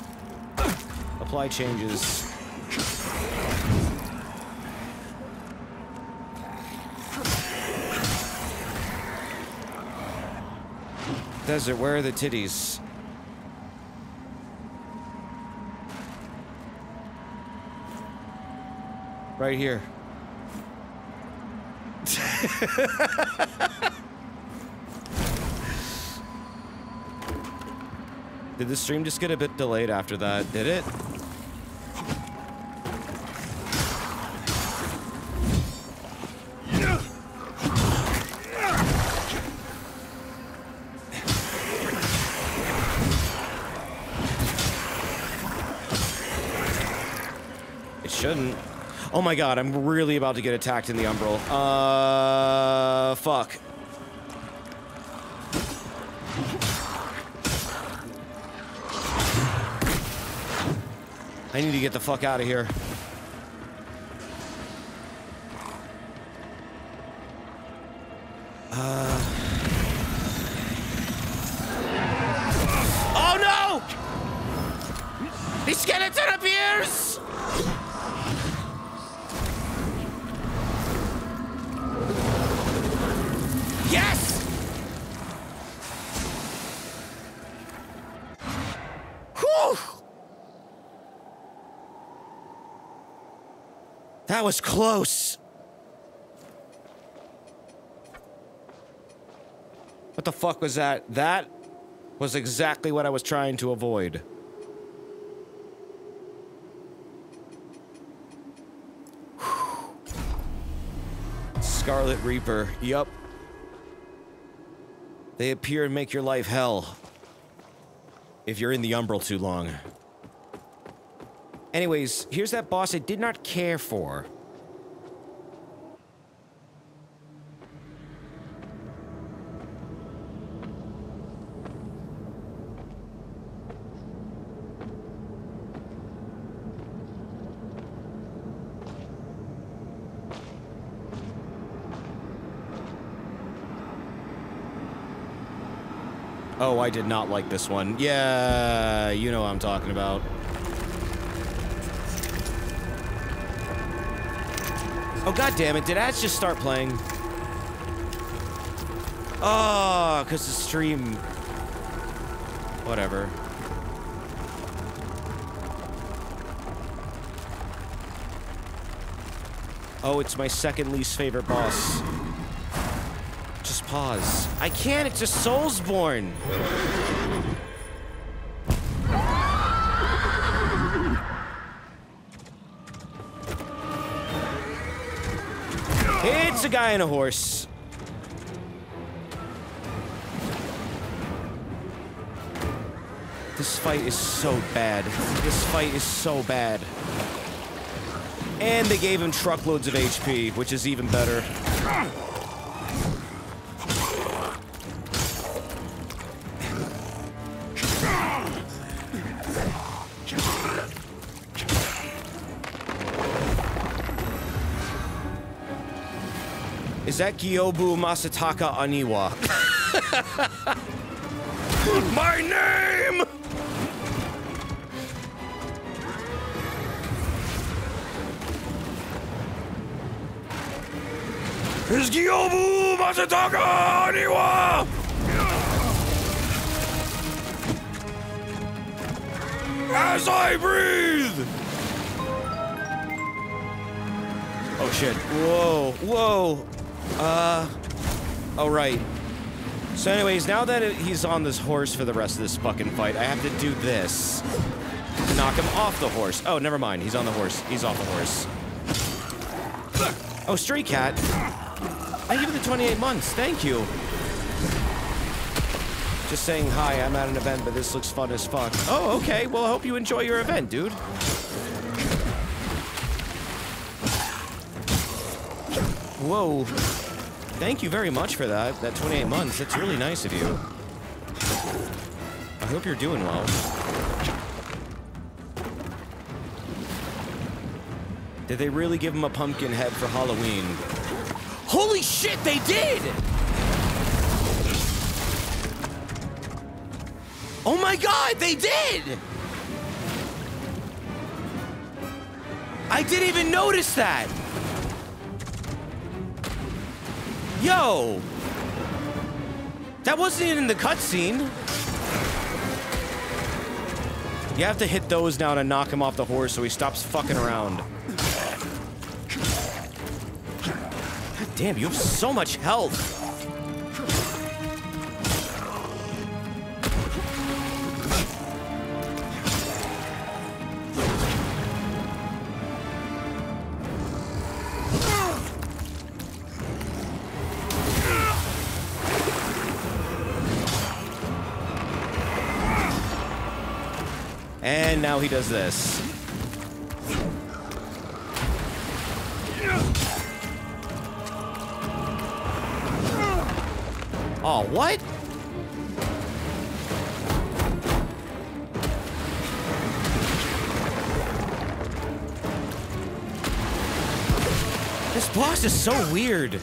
Apply changes. Desert, where are the titties? Right here. Did the stream just get a bit delayed after that? Did it? My god, I'm really about to get attacked in the Umbral. Uh, fuck. I need to get the fuck out of here. Close. What the fuck was that? That was exactly what I was trying to avoid. (sighs) Scarlet Reaper. Yup. They appear and make your life hell. If you're in the Umbral too long. Anyways, here's that boss I did not care for. Oh, I did not like this one. Yeah, you know what I'm talking about. Oh, god damn it. Did ads just start playing? Ah, oh, because the stream... Whatever. Oh, it's my second least favorite boss. Pause. I can't, it's just Soulsborne. It's a guy and a horse. This fight is so bad. This fight is so bad. And they gave him truckloads of HP, which is even better. That Masataka Oniwa? (laughs) My name! Is Gyobu Masataka Oniwa! As I breathe! Oh shit. Whoa, whoa. Uh, all right. So anyways, now that it, he's on this horse for the rest of this fucking fight, I have to do this. Knock him off the horse. Oh, never mind. He's on the horse. He's off the horse. Oh, Stray Cat. I give you the 28 months. Thank you. Just saying hi, I'm at an event, but this looks fun as fuck. Oh, okay. Well, I hope you enjoy your event, dude. Whoa. Thank you very much for that. That 28 months. That's really nice of you. I hope you're doing well. Did they really give him a pumpkin head for Halloween? Holy shit, they did! Oh my god, they did! I didn't even notice that! Yo! That wasn't in the cutscene. You have to hit those down and knock him off the horse so he stops fucking around. God damn, you have so much health. Now he does this. Oh, what? This boss is so weird.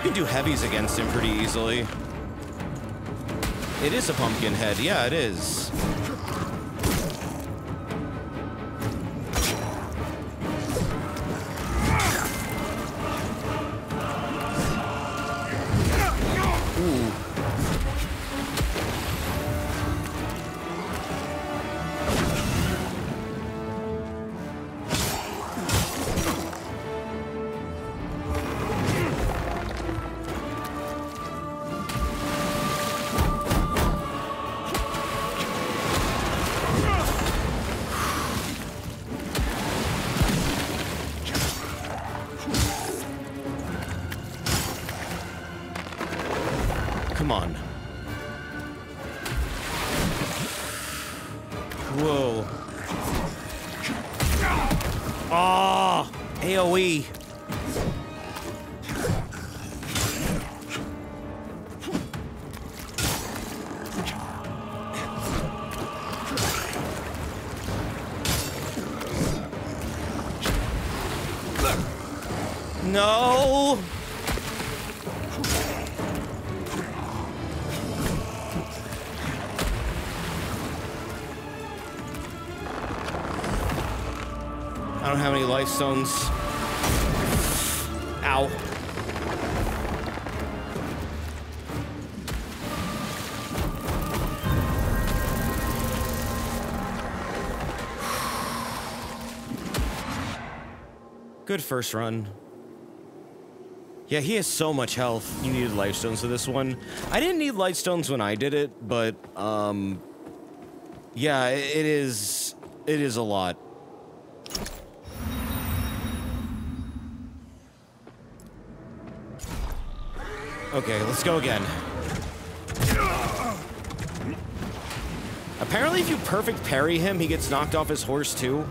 You can do heavies against him pretty easily. It is a pumpkin head. Yeah, it is. Ow. Good first run. Yeah, he has so much health. You needed life stones for this one. I didn't need life stones when I did it, but um yeah, it is it is a lot. Let's go again. Apparently if you perfect parry him, he gets knocked off his horse too.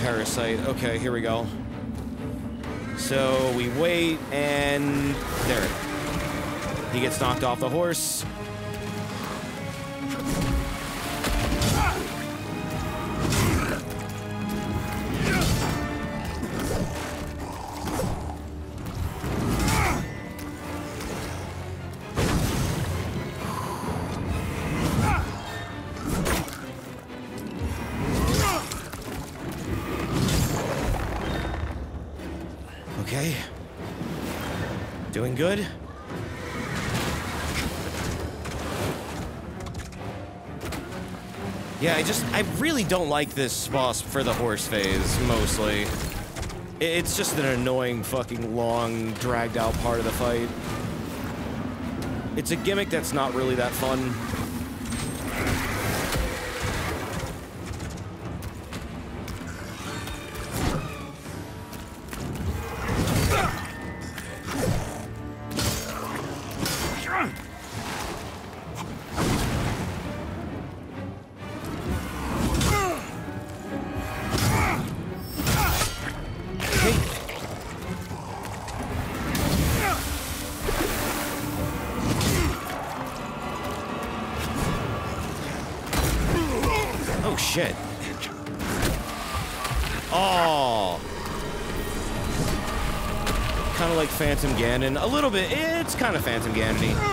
Parasite. Okay, here we go. So we wait, and there. He gets knocked off the horse. Good. Yeah, I just, I really don't like this boss for the horse phase, mostly. It's just an annoying, fucking long, dragged out part of the fight. It's a gimmick that's not really that fun. Ganon. A little bit. It's kind of Phantom Ganon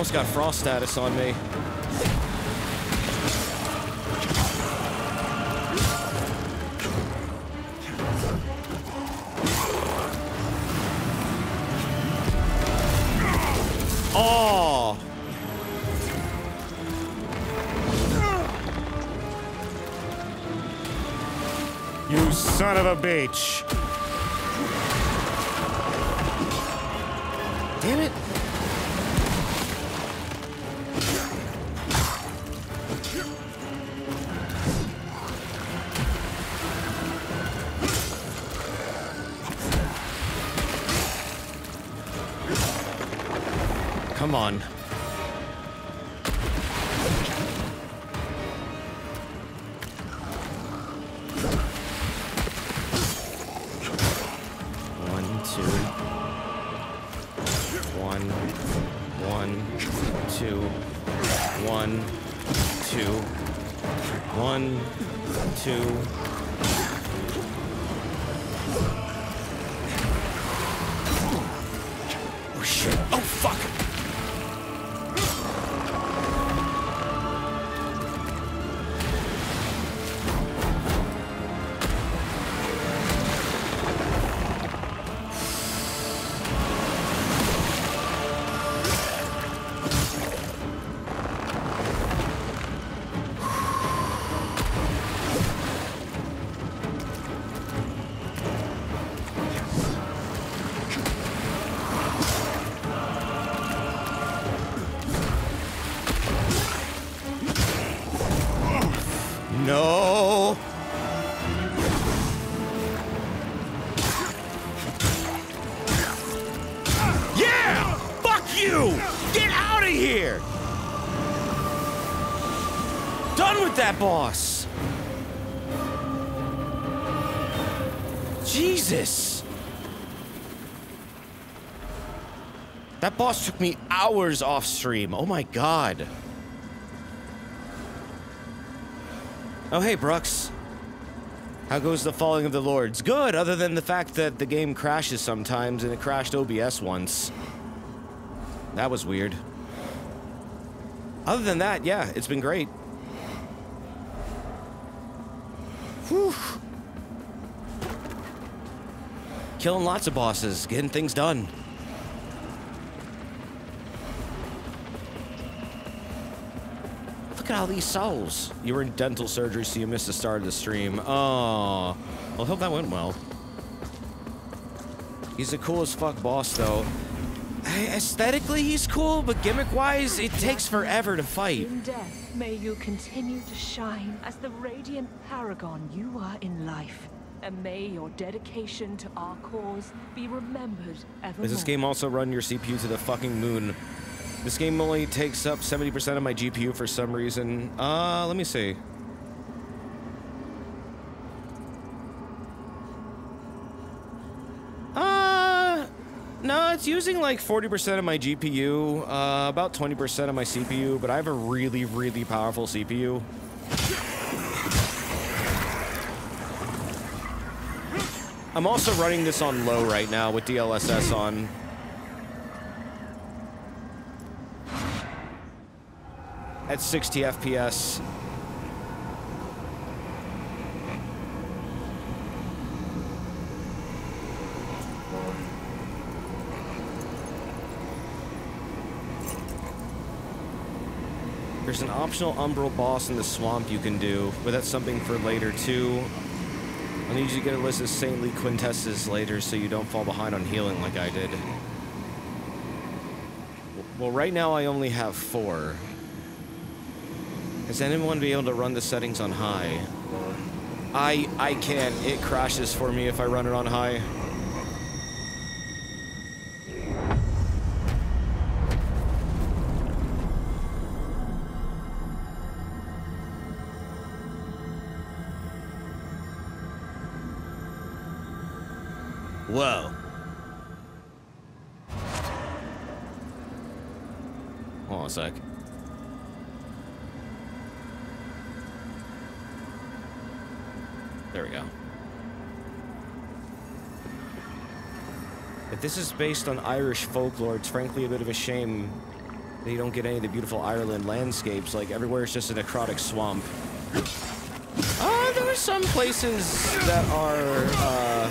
almost got frost status on me. Oh. You son of a bitch. No! Yeah! Fuck you! Get out of here! Done with that boss! Jesus! That boss took me hours off stream. Oh my god. Oh, hey, Brooks. How goes the falling of the lords? Good, other than the fact that the game crashes sometimes, and it crashed OBS once. That was weird. Other than that, yeah, it's been great. Whew. Killing lots of bosses, getting things done. Look at all these souls. You were in dental surgery, so you missed the start of the stream. Oh, well, hope that went well. He's the coolest fuck boss, though. Aesthetically, he's cool, but gimmick-wise, it takes forever to fight. In death, may you continue to shine as the radiant paragon you are in life. And may your dedication to our cause be remembered evermore. Does this game also run your CPU to the fucking moon? This game only takes up 70% of my GPU for some reason. Uh, let me see. Uh, no, it's using like 40% of my GPU, uh, about 20% of my CPU, but I have a really, really powerful CPU. I'm also running this on low right now with DLSS on. At 60 FPS. There's an optional Umbral boss in the swamp you can do, but that's something for later too. I need you to get a list of saintly quintesses later so you don't fall behind on healing like I did. Well, right now I only have four. Has anyone been able to run the settings on high? I I can't. It crashes for me if I run it on high. Whoa. Hold on a sec. This is based on Irish folklore, it's frankly a bit of a shame that you don't get any of the beautiful Ireland landscapes. Like, everywhere is just a necrotic swamp. Uh, there are some places that are, uh,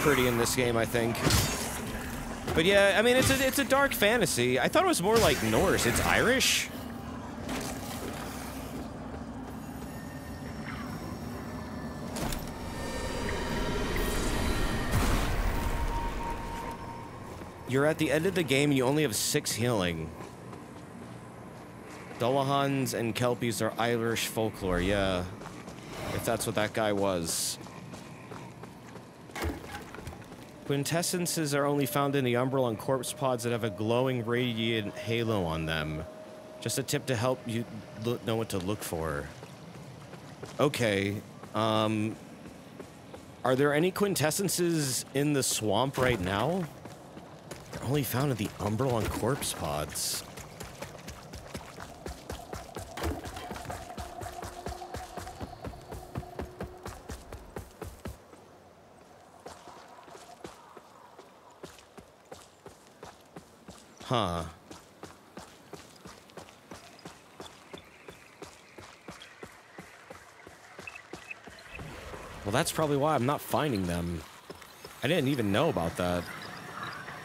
pretty in this game, I think. But yeah, I mean, it's a, it's a dark fantasy. I thought it was more like Norse. It's Irish? You're at the end of the game you only have six healing. Dullahans and Kelpies are Irish folklore, yeah. If that's what that guy was. Quintessences are only found in the Umbral and corpse pods that have a glowing radiant halo on them. Just a tip to help you know what to look for. Okay. Um, are there any quintessences in the swamp right now? Only found in the Umbral corpse pods. Huh. Well, that's probably why I'm not finding them. I didn't even know about that.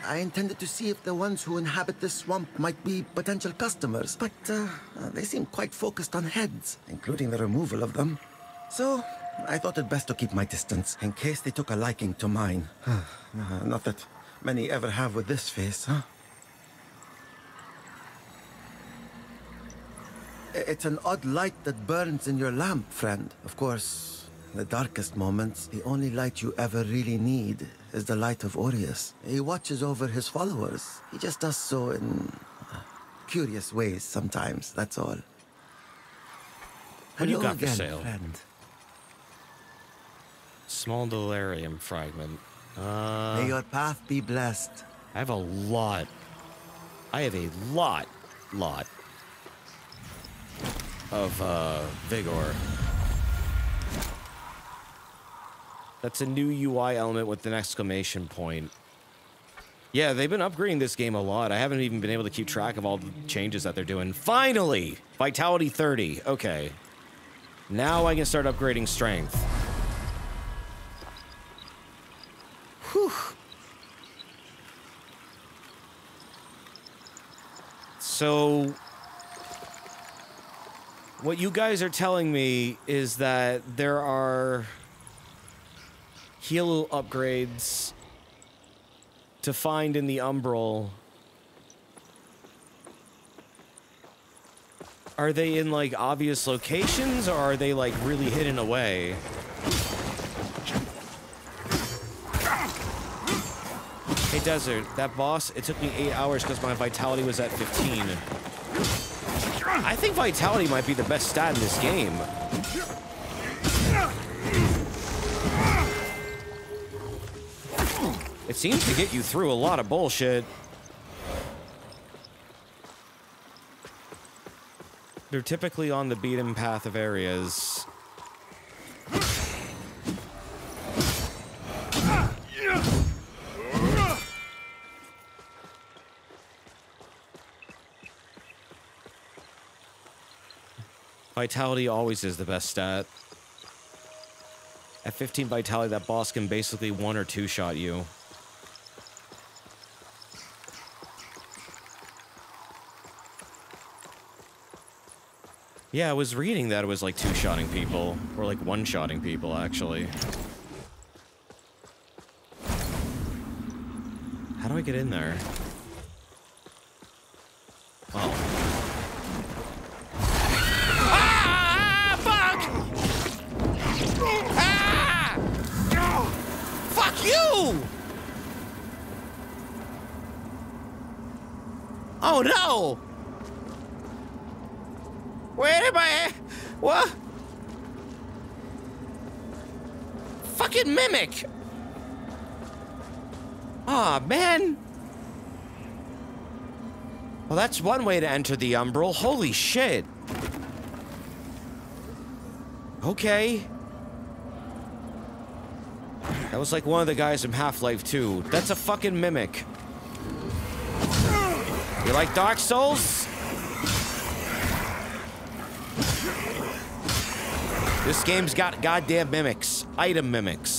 I intended to see if the ones who inhabit this swamp might be potential customers, but uh, uh, they seem quite focused on heads, including the removal of them. So, I thought it best to keep my distance, in case they took a liking to mine. (sighs) Uh, Not that many ever have with this face, huh? It's an odd light that burns in your lamp, friend. Of course, in the darkest moments, the only light you ever really need is the light of Orius. He watches over his followers. He just does so in uh, curious ways sometimes, that's all. What do you Hello got for again, sale? friend. Small delirium fragment. Uh, May your path be blessed. I have a lot. I have a lot, lot of uh, vigor. That's a new UI element with an exclamation point. Yeah, they've been upgrading this game a lot. I haven't even been able to keep track of all the changes that they're doing. Finally! Vitality 30. Okay. Now I can start upgrading strength. Whew. So, what you guys are telling me is that there are heal upgrades to find in the Umbral. Are they in like obvious locations or are they like really hidden away? Hey Desert, that boss, it took me eight hours because my vitality was at 15. I think vitality might be the best stat in this game. It seems to get you through a lot of bullshit. They're typically on the beaten path of areas. Vitality always is the best stat. At 15 vitality, that boss can basically one or two shot you. Yeah, I was reading that it was like two-shotting people, or like one-shotting people, actually. How do I get in there? Oh. Ah! Fuck! Ah! Fuck you! Oh no! Where am I? What? Fucking mimic! Aw, ah, man! Well, that's one way to enter the Umbral. Holy shit! Okay. That was like one of the guys from Half-Life 2. That's a fucking mimic. You like Dark Souls? This game's got goddamn mimics. Item mimics.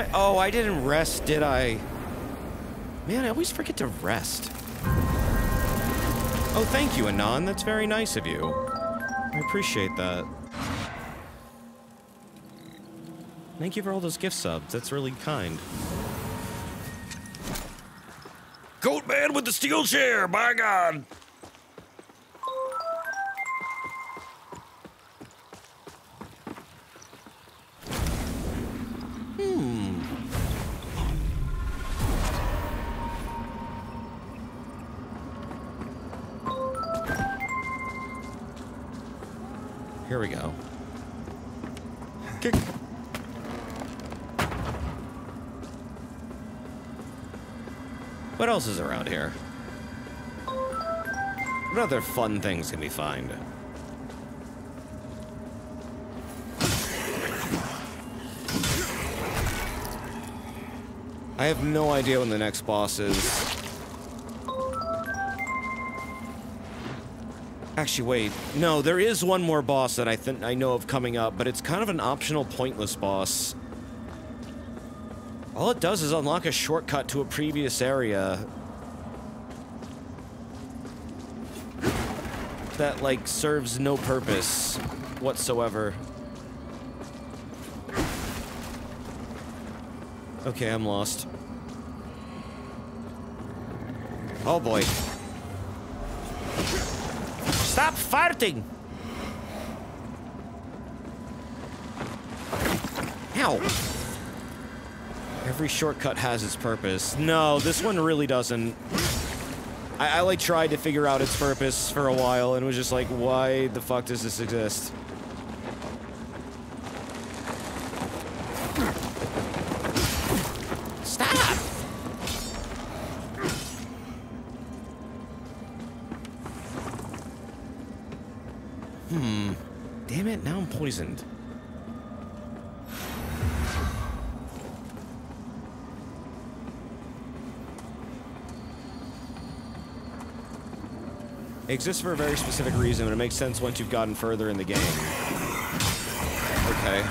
I? Oh, I didn't rest, did I? Man, I always forget to rest. Oh, thank you, Anon. That's very nice of you. I appreciate that. Thank you for all those gift subs. That's really kind. Goat man with the steel chair, by God! Else is around here? What other fun things can we find? I have no idea when the next boss is. Actually, wait. No, there is one more boss that I think I know of coming up, but it's kind of an optional, pointless boss. All it does is unlock a shortcut to a previous area. That, like, serves no purpose whatsoever. Okay, I'm lost. Oh boy. Stop farting! Ow! Every shortcut has its purpose. No, this one really doesn't. I, I like tried to figure out its purpose for a while and was just like, why the fuck does this exist? Stop! Hmm. Damn it, now I'm poisoned. Exists for a very specific reason, and it makes sense once you've gotten further in the game. Okay.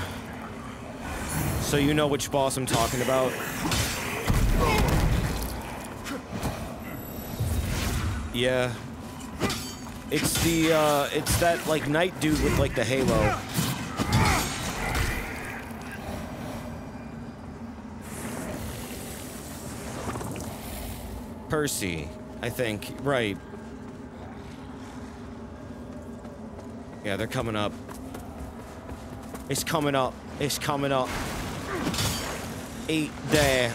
So you know which boss I'm talking about? Yeah. It's the, uh, it's that, like, knight dude with, like, the halo. Percy, I think. Right. Yeah, they're coming up. It's coming up. It's coming up. Eat there.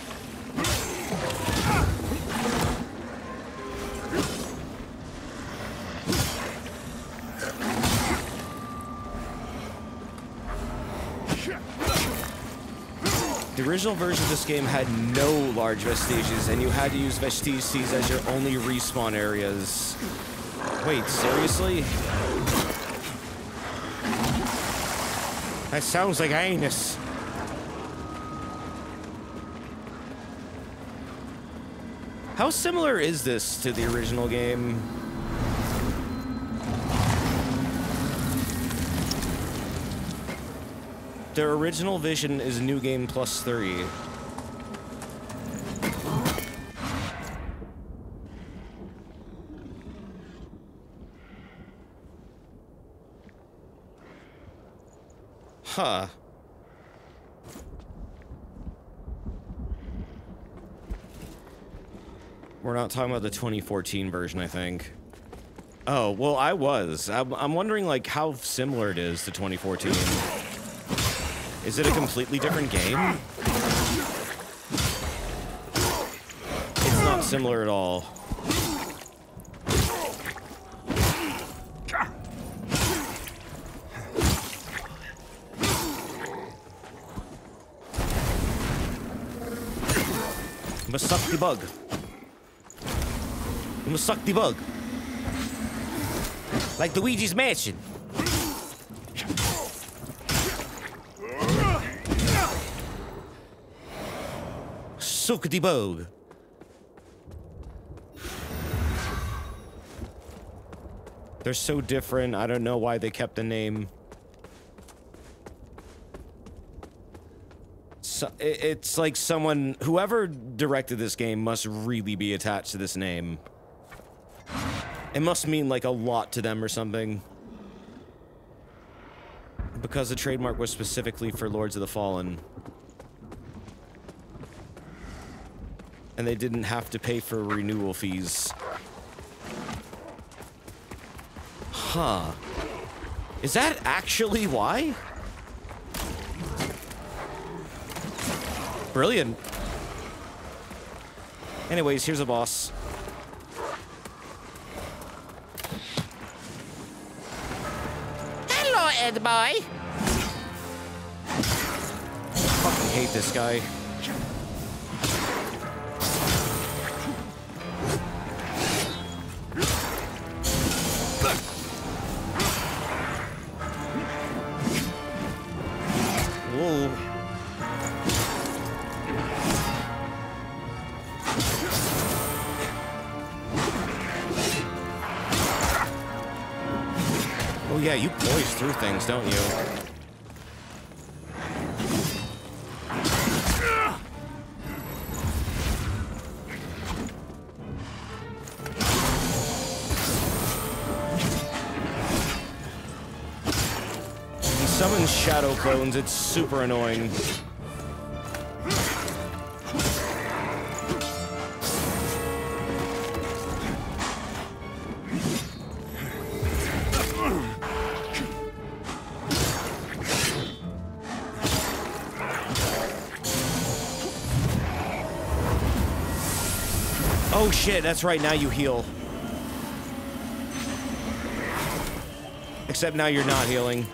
The original version of this game had no large vestiges, and you had to use vestiges as your only respawn areas. Wait, seriously? That sounds like anus. How similar is this to the original game? The original Vision is New Game Plus 3. Huh. We're not talking about the 2014 version, I think. Oh, well, I was. I'm, I'm wondering, like, how similar it is to 2014. Is it a completely different game? It's not similar at all. Must suck the bug. Suck the bug. Like Luigi's Mansion. Suck the bug. They're so different. I don't know why they kept the name. So, it's like someone, whoever directed this game must really be attached to this name. It must mean like a lot to them or something. Because the trademark was specifically for Lords of the Fallen. And they didn't have to pay for renewal fees. Huh. Is that actually why? Brilliant. Anyways, here's a boss. Boy. Fucking hate this guy. Through things, don't you? He summons shadow clones, it's super annoying. Shit, that's right, now you heal. Except now you're not healing.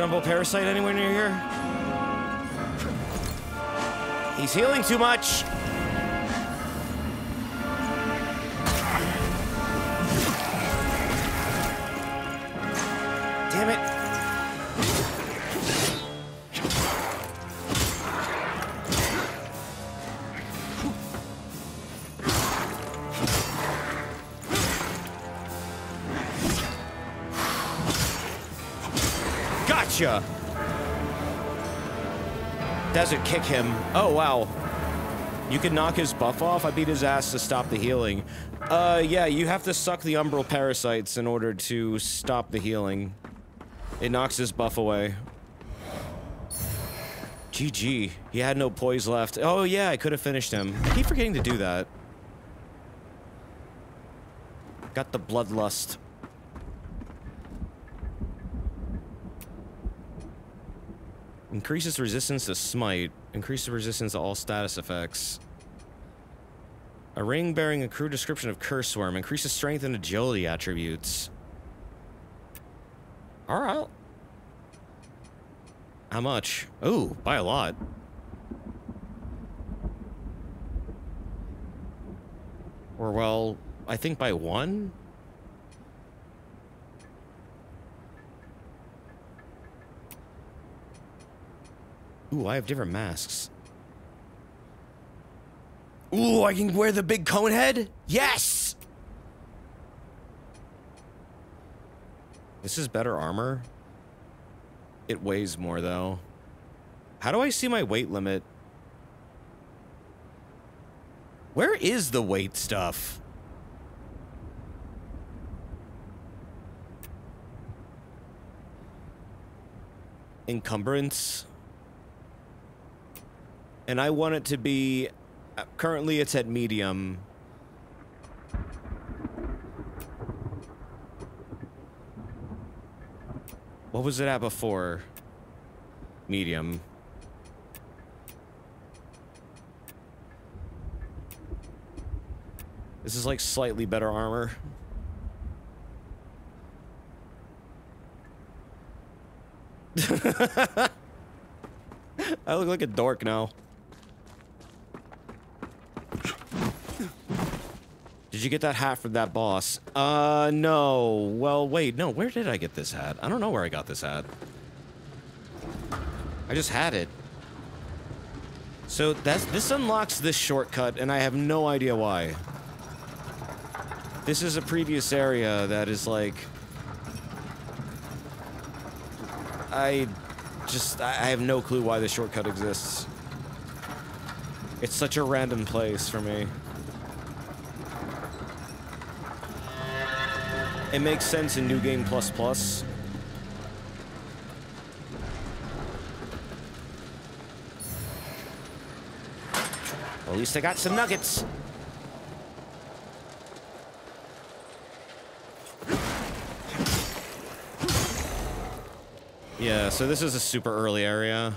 Umbral parasite anywhere near here? He's healing too much. Doesn't kick him. Oh, wow. You can knock his buff off? I beat his ass to stop the healing. Uh, yeah, you have to suck the umbral parasites in order to stop the healing. It knocks his buff away. GG. He had no poise left. Oh, yeah, I could have finished him. I keep forgetting to do that. Got the bloodlust. Increases resistance to smite. Increases resistance to all status effects. A ring bearing a crude description of Curse Worm. Increases strength and agility attributes. Alright. How much? Ooh, by a lot. Or, well, I think by one? Ooh, I have different masks. Ooh, I can wear the big cone head? Yes! This is better armor. It weighs more, though. How do I see my weight limit? Where is the weight stuff? Encumbrance. And I want it to be... uh, Currently, it's at medium. What was it at before? Medium. This is like slightly better armor. (laughs) I look like a dork now. Did you get that hat from that boss? Uh, no. Well, wait, no. Where did I get this hat? I don't know where I got this hat. I just had it. So that's this unlocks this shortcut, and I have no idea why. This is a previous area that is like... I just... I have no clue why this shortcut exists. It's such a random place for me. It makes sense in New Game Plus Plus. At least I got some nuggets. Yeah, so this is a super early area.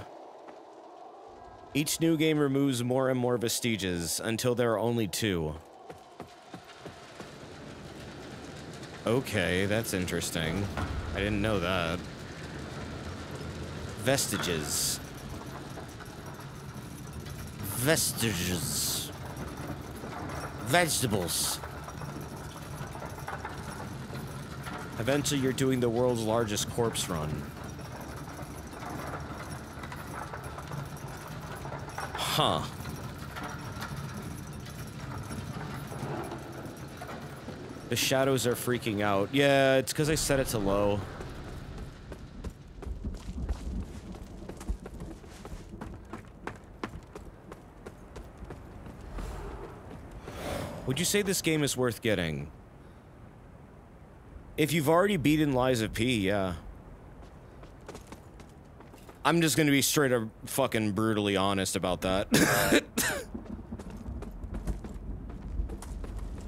Each new game removes more and more vestiges until there are only two. Okay, that's interesting. I didn't know that. Vestiges. Vestiges. Vegetables. Eventually, you're doing the world's largest corpse run. Huh. The shadows are freaking out. Yeah, it's because I set it to low. Would you say this game is worth getting? If you've already beaten Lies of P, yeah. I'm just gonna be straight up fucking brutally honest about that. (laughs)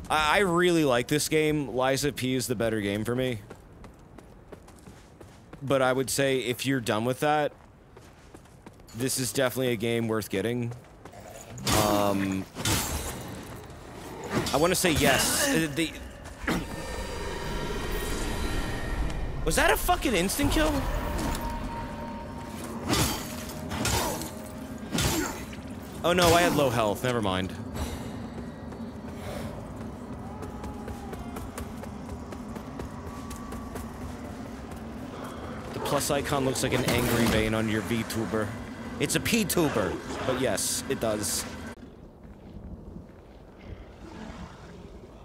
I, I really like this game. Of P is the better game for me. But I would say if you're done with that, this is definitely a game worth getting. Um, I want to say yes. Uh, The, (clears throat) was that a fucking instant kill? Oh no, I had low health. Never mind. Plus icon looks like an angry vein on your VTuber. It's a P-tuber, but yes, it does.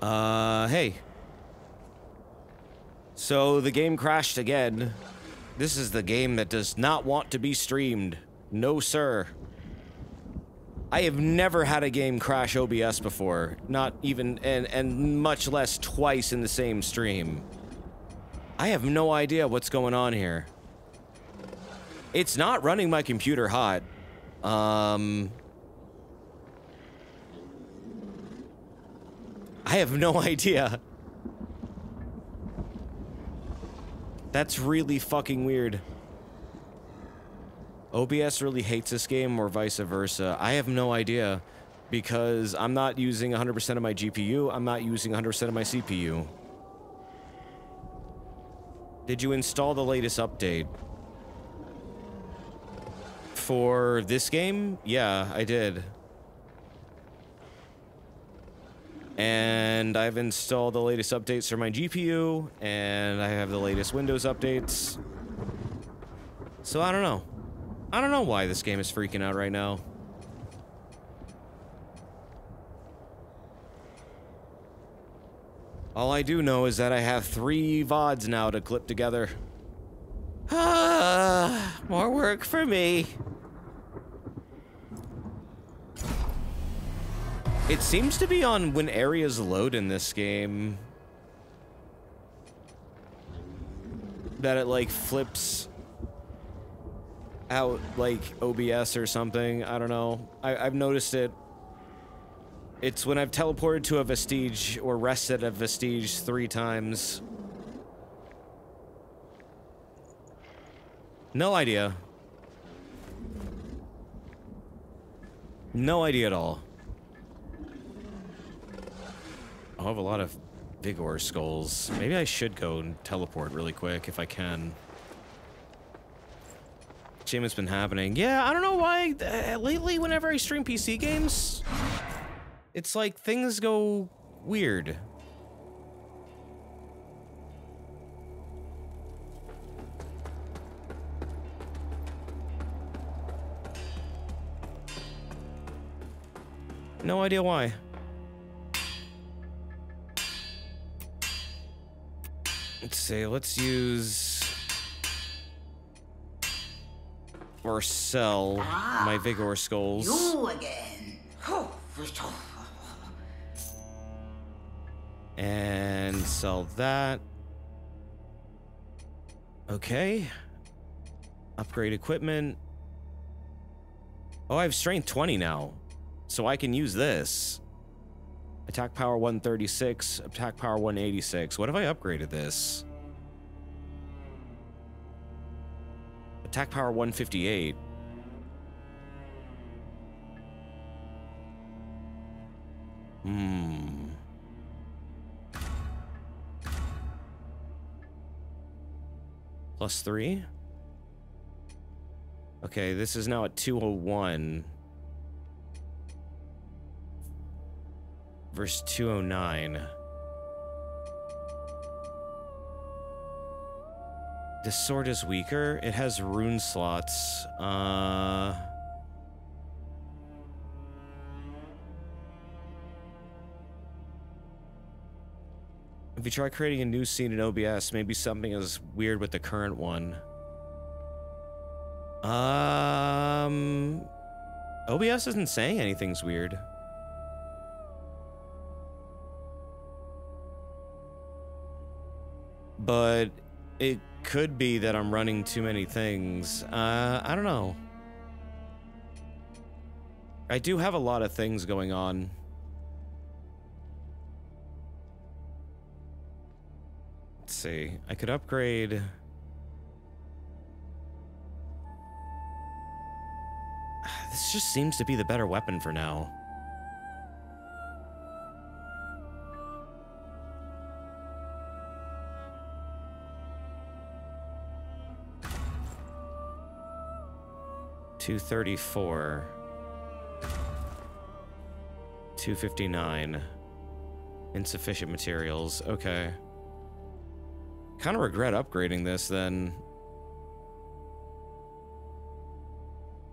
Uh, hey. So the game crashed again. This is the game that does not want to be streamed. No, sir. I have never had a game crash OBS before. Not even, and, and much less twice in the same stream. I have no idea what's going on here. It's not running my computer hot. Um... I have no (laughs) idea. That's really fucking weird. OBS really hates this game or vice versa. I have no idea because I'm not using 100% of my GPU. I'm not using 100% of my CPU. Did you install the latest update? For this game? Yeah, I did. And I've installed the latest updates for my GPU, and I have the latest Windows updates. So I don't know. I don't know why this game is freaking out right now. All I do know is that I have three VODs now to clip together. Ah, (sighs) more work for me. It seems to be on when areas load in this game. That it like flips out like OBS or something. I don't know. I, I've noticed it. It's when I've teleported to a vestige or rested a vestige three times. No idea. No idea at all. I have a lot of Vigor skulls. Maybe I should go and teleport really quick if I can. Shame it's been happening. Yeah, I don't know why. Uh, lately, whenever I stream PC games, it's like things go weird. No idea why. Let's see, let's use or sell ah, my Vigor skulls. You again. And sell that. Okay. Upgrade equipment. Oh, I have strength 20 now. So I can use this. Attack power 136, attack power 186. What if I upgraded this? Attack power 158. Hmm. Plus three? Okay, this is now at 201. Verse 209. This sword is weaker. It has rune slots. Uh. If you try creating a new scene in OBS, maybe something is weird with the current one. Um. OBS isn't saying anything's weird. But it could be that I'm running too many things. Uh, I don't know. I do have a lot of things going on. Let's see. I could upgrade. (sighs) This just seems to be the better weapon for now. Two thirty-four. Two fifty-nine. Insufficient materials. Okay. Kind of regret upgrading this then.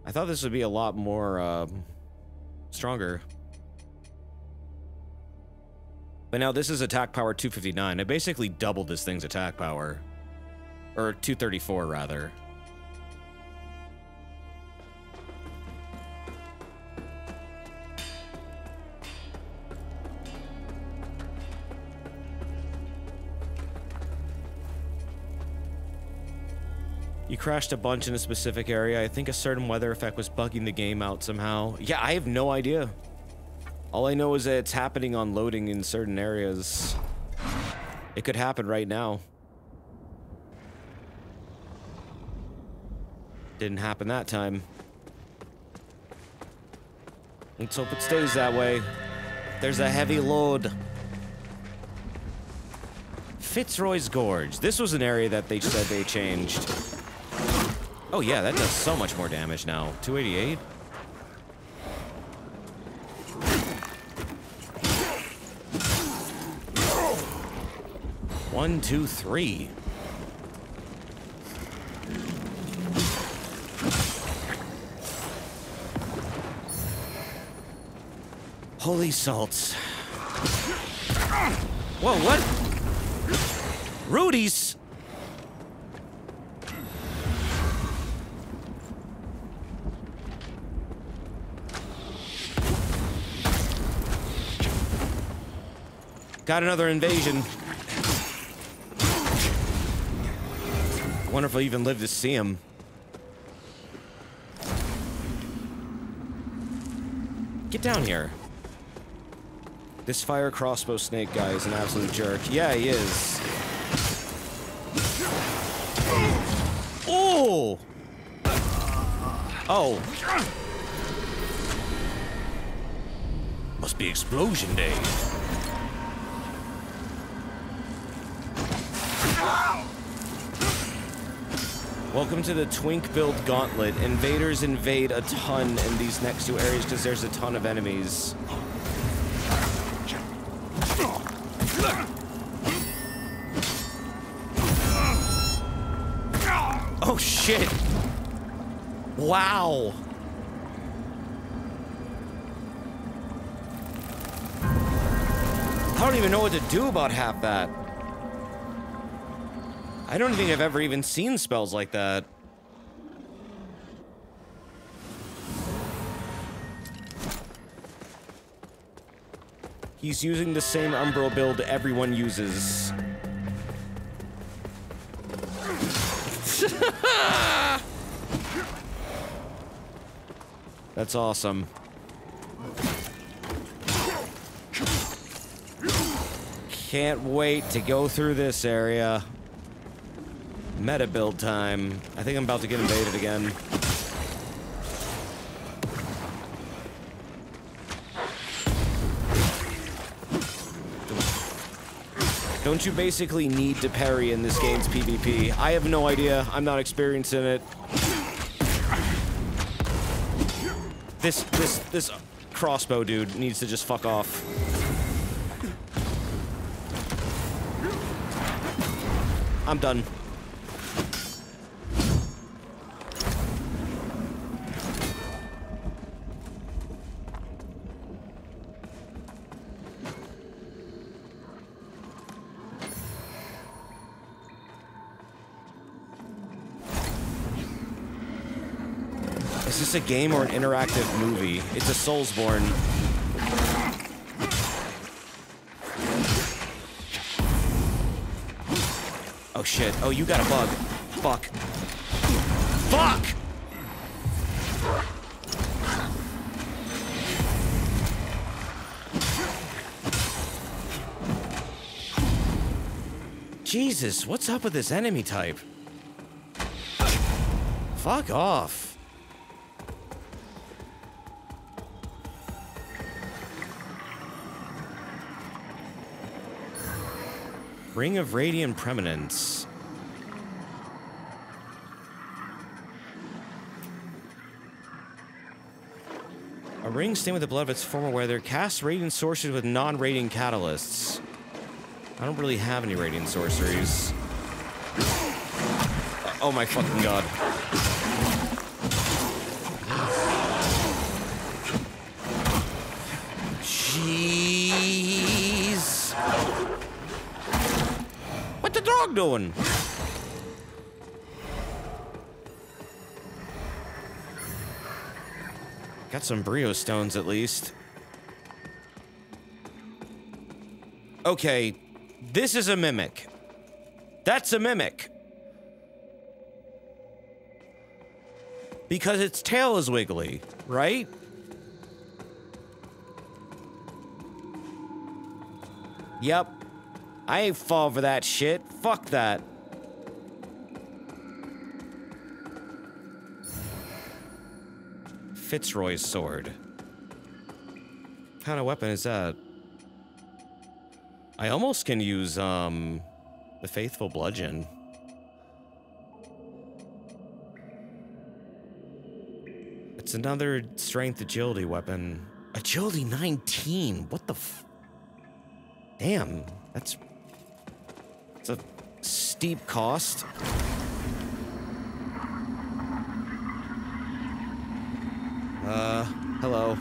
I thought this would be a lot more um, stronger. But now this is attack power 259. I basically doubled this thing's attack power. Or 234 rather. Crashed a bunch in a specific area. I think a certain weather effect was bugging the game out somehow. Yeah, I have no idea. All I know is that it's happening on loading in certain areas. It could happen right now. Didn't happen that time. Let's hope it stays that way. There's a heavy load. Fitzroy's Gorge. This was an area that they said they changed. Oh yeah, that does so much more damage now. 288? One, two, three. Holy salts. Whoa, what? Rudy's? Got another invasion. Wonder if I even live to see him. Get down here. This fire crossbow snake guy is an absolute jerk. Yeah, he is. Oh! Oh. Must be explosion day. Welcome to the Twink Build Gauntlet. Invaders invade a ton in these next two areas because there's a ton of enemies. Oh shit! Wow! I don't even know what to do about half that. I don't think I've ever even seen spells like that. He's using the same Umbro build everyone uses. (laughs) That's awesome. Can't wait to go through this area. Meta build time. I think I'm about to get invaded again. Don't you basically need to parry in this game's PvP? I have no idea. I'm not experienced in it. This, this, this crossbow dude needs to just fuck off. I'm done. Is this a game or an interactive movie? It's a Soulsborne. Oh shit. Oh, you got a bug. Fuck. Fuck! Jesus, what's up with this enemy type? Fuck off. Ring of Radiant Preeminence. A ring stained with the blood of its former wearer casts radiant sorceries with non-radiant catalysts. I don't really have any radiant sorceries. Oh my fucking god. Jeez. What the dog doing? Got some brio stones at least. Okay, this is a mimic. That's a mimic. Because its tail is wiggly, right? Yep. I ain't fall for that shit. Fuck that. Fitzroy's sword. What kind of weapon is that? I almost can use, um, the Faithful Bludgeon. It's another strength agility weapon. Agility 19. What the f- Damn, that's it's a steep cost. Uh, hello.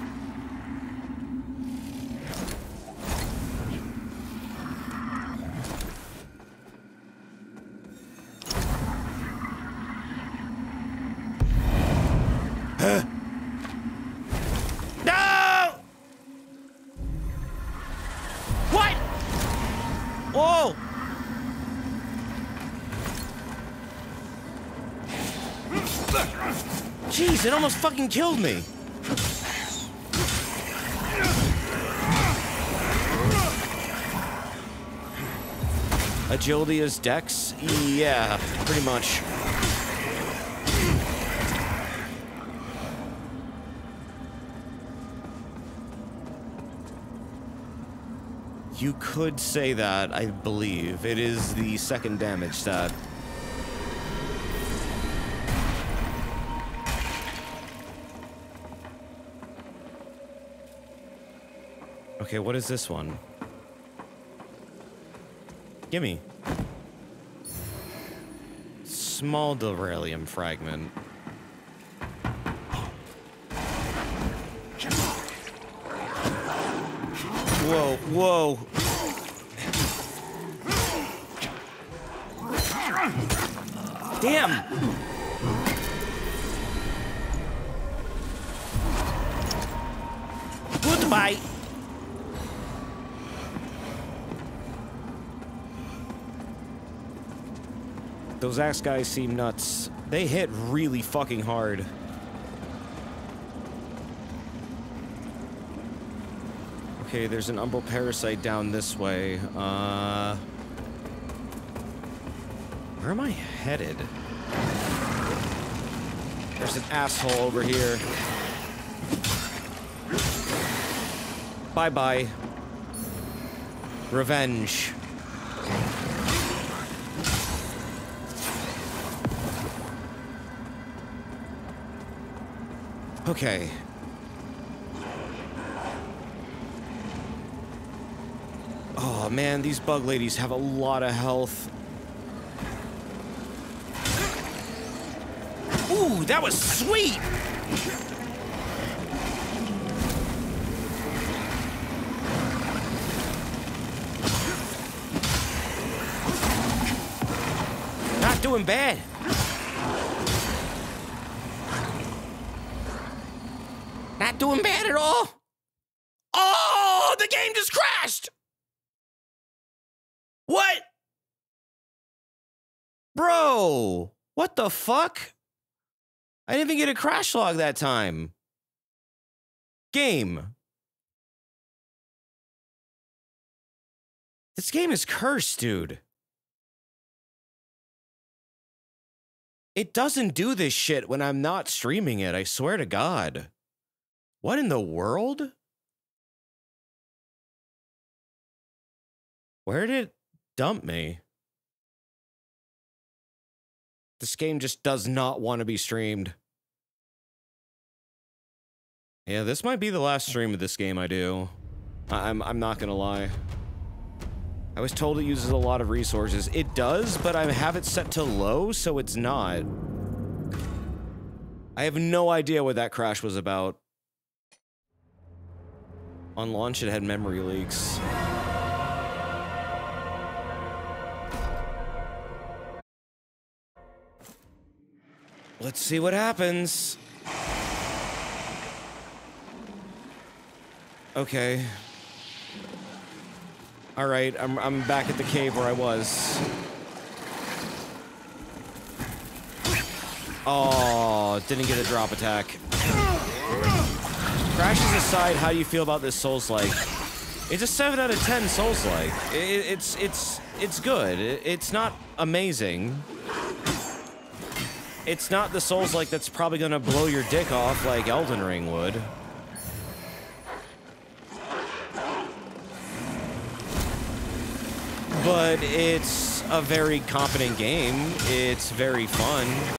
Fucking killed me. Agility is dex? Yeah, pretty much. You could say that, I believe. It is the second damage stat. Okay, what is this one? Gimme. small Deralium fragment. Whoa, whoa. Damn! Goodbye! Those axe guys seem nuts. They hit really fucking hard. Okay, there's an umbral parasite down this way. Uh... Where am I headed? There's an asshole over here. Bye-bye. Revenge. Okay. Oh man, these bug ladies have a lot of health. Ooh, that was sweet! Not doing bad. Not doing bad at all. Oh, the game just crashed. What? Bro, what the fuck? I didn't even get a crash log that time. Game. This game is cursed, dude. It doesn't do this shit when I'm not streaming it, I swear to God. What in the world? Where did it dump me? This game just does not want to be streamed. Yeah, this might be the last stream of this game I do. I- I'm, I'm not gonna lie. I was told it uses a lot of resources. It does, but I have it set to low, so it's not. I have no idea what that crash was about. On launch, it had memory leaks. Let's see what happens. Okay. All right, I'm I'm back at the cave where I was. Oh, didn't get a drop attack. Crashes aside, how do you feel about this Souls-like? It's a 7 out of 10 Souls-like. It, it's it's it's good. It, it's not amazing. It's not the Souls-like that's probably gonna blow your dick off like Elden Ring would. But it's a very competent game. It's very fun.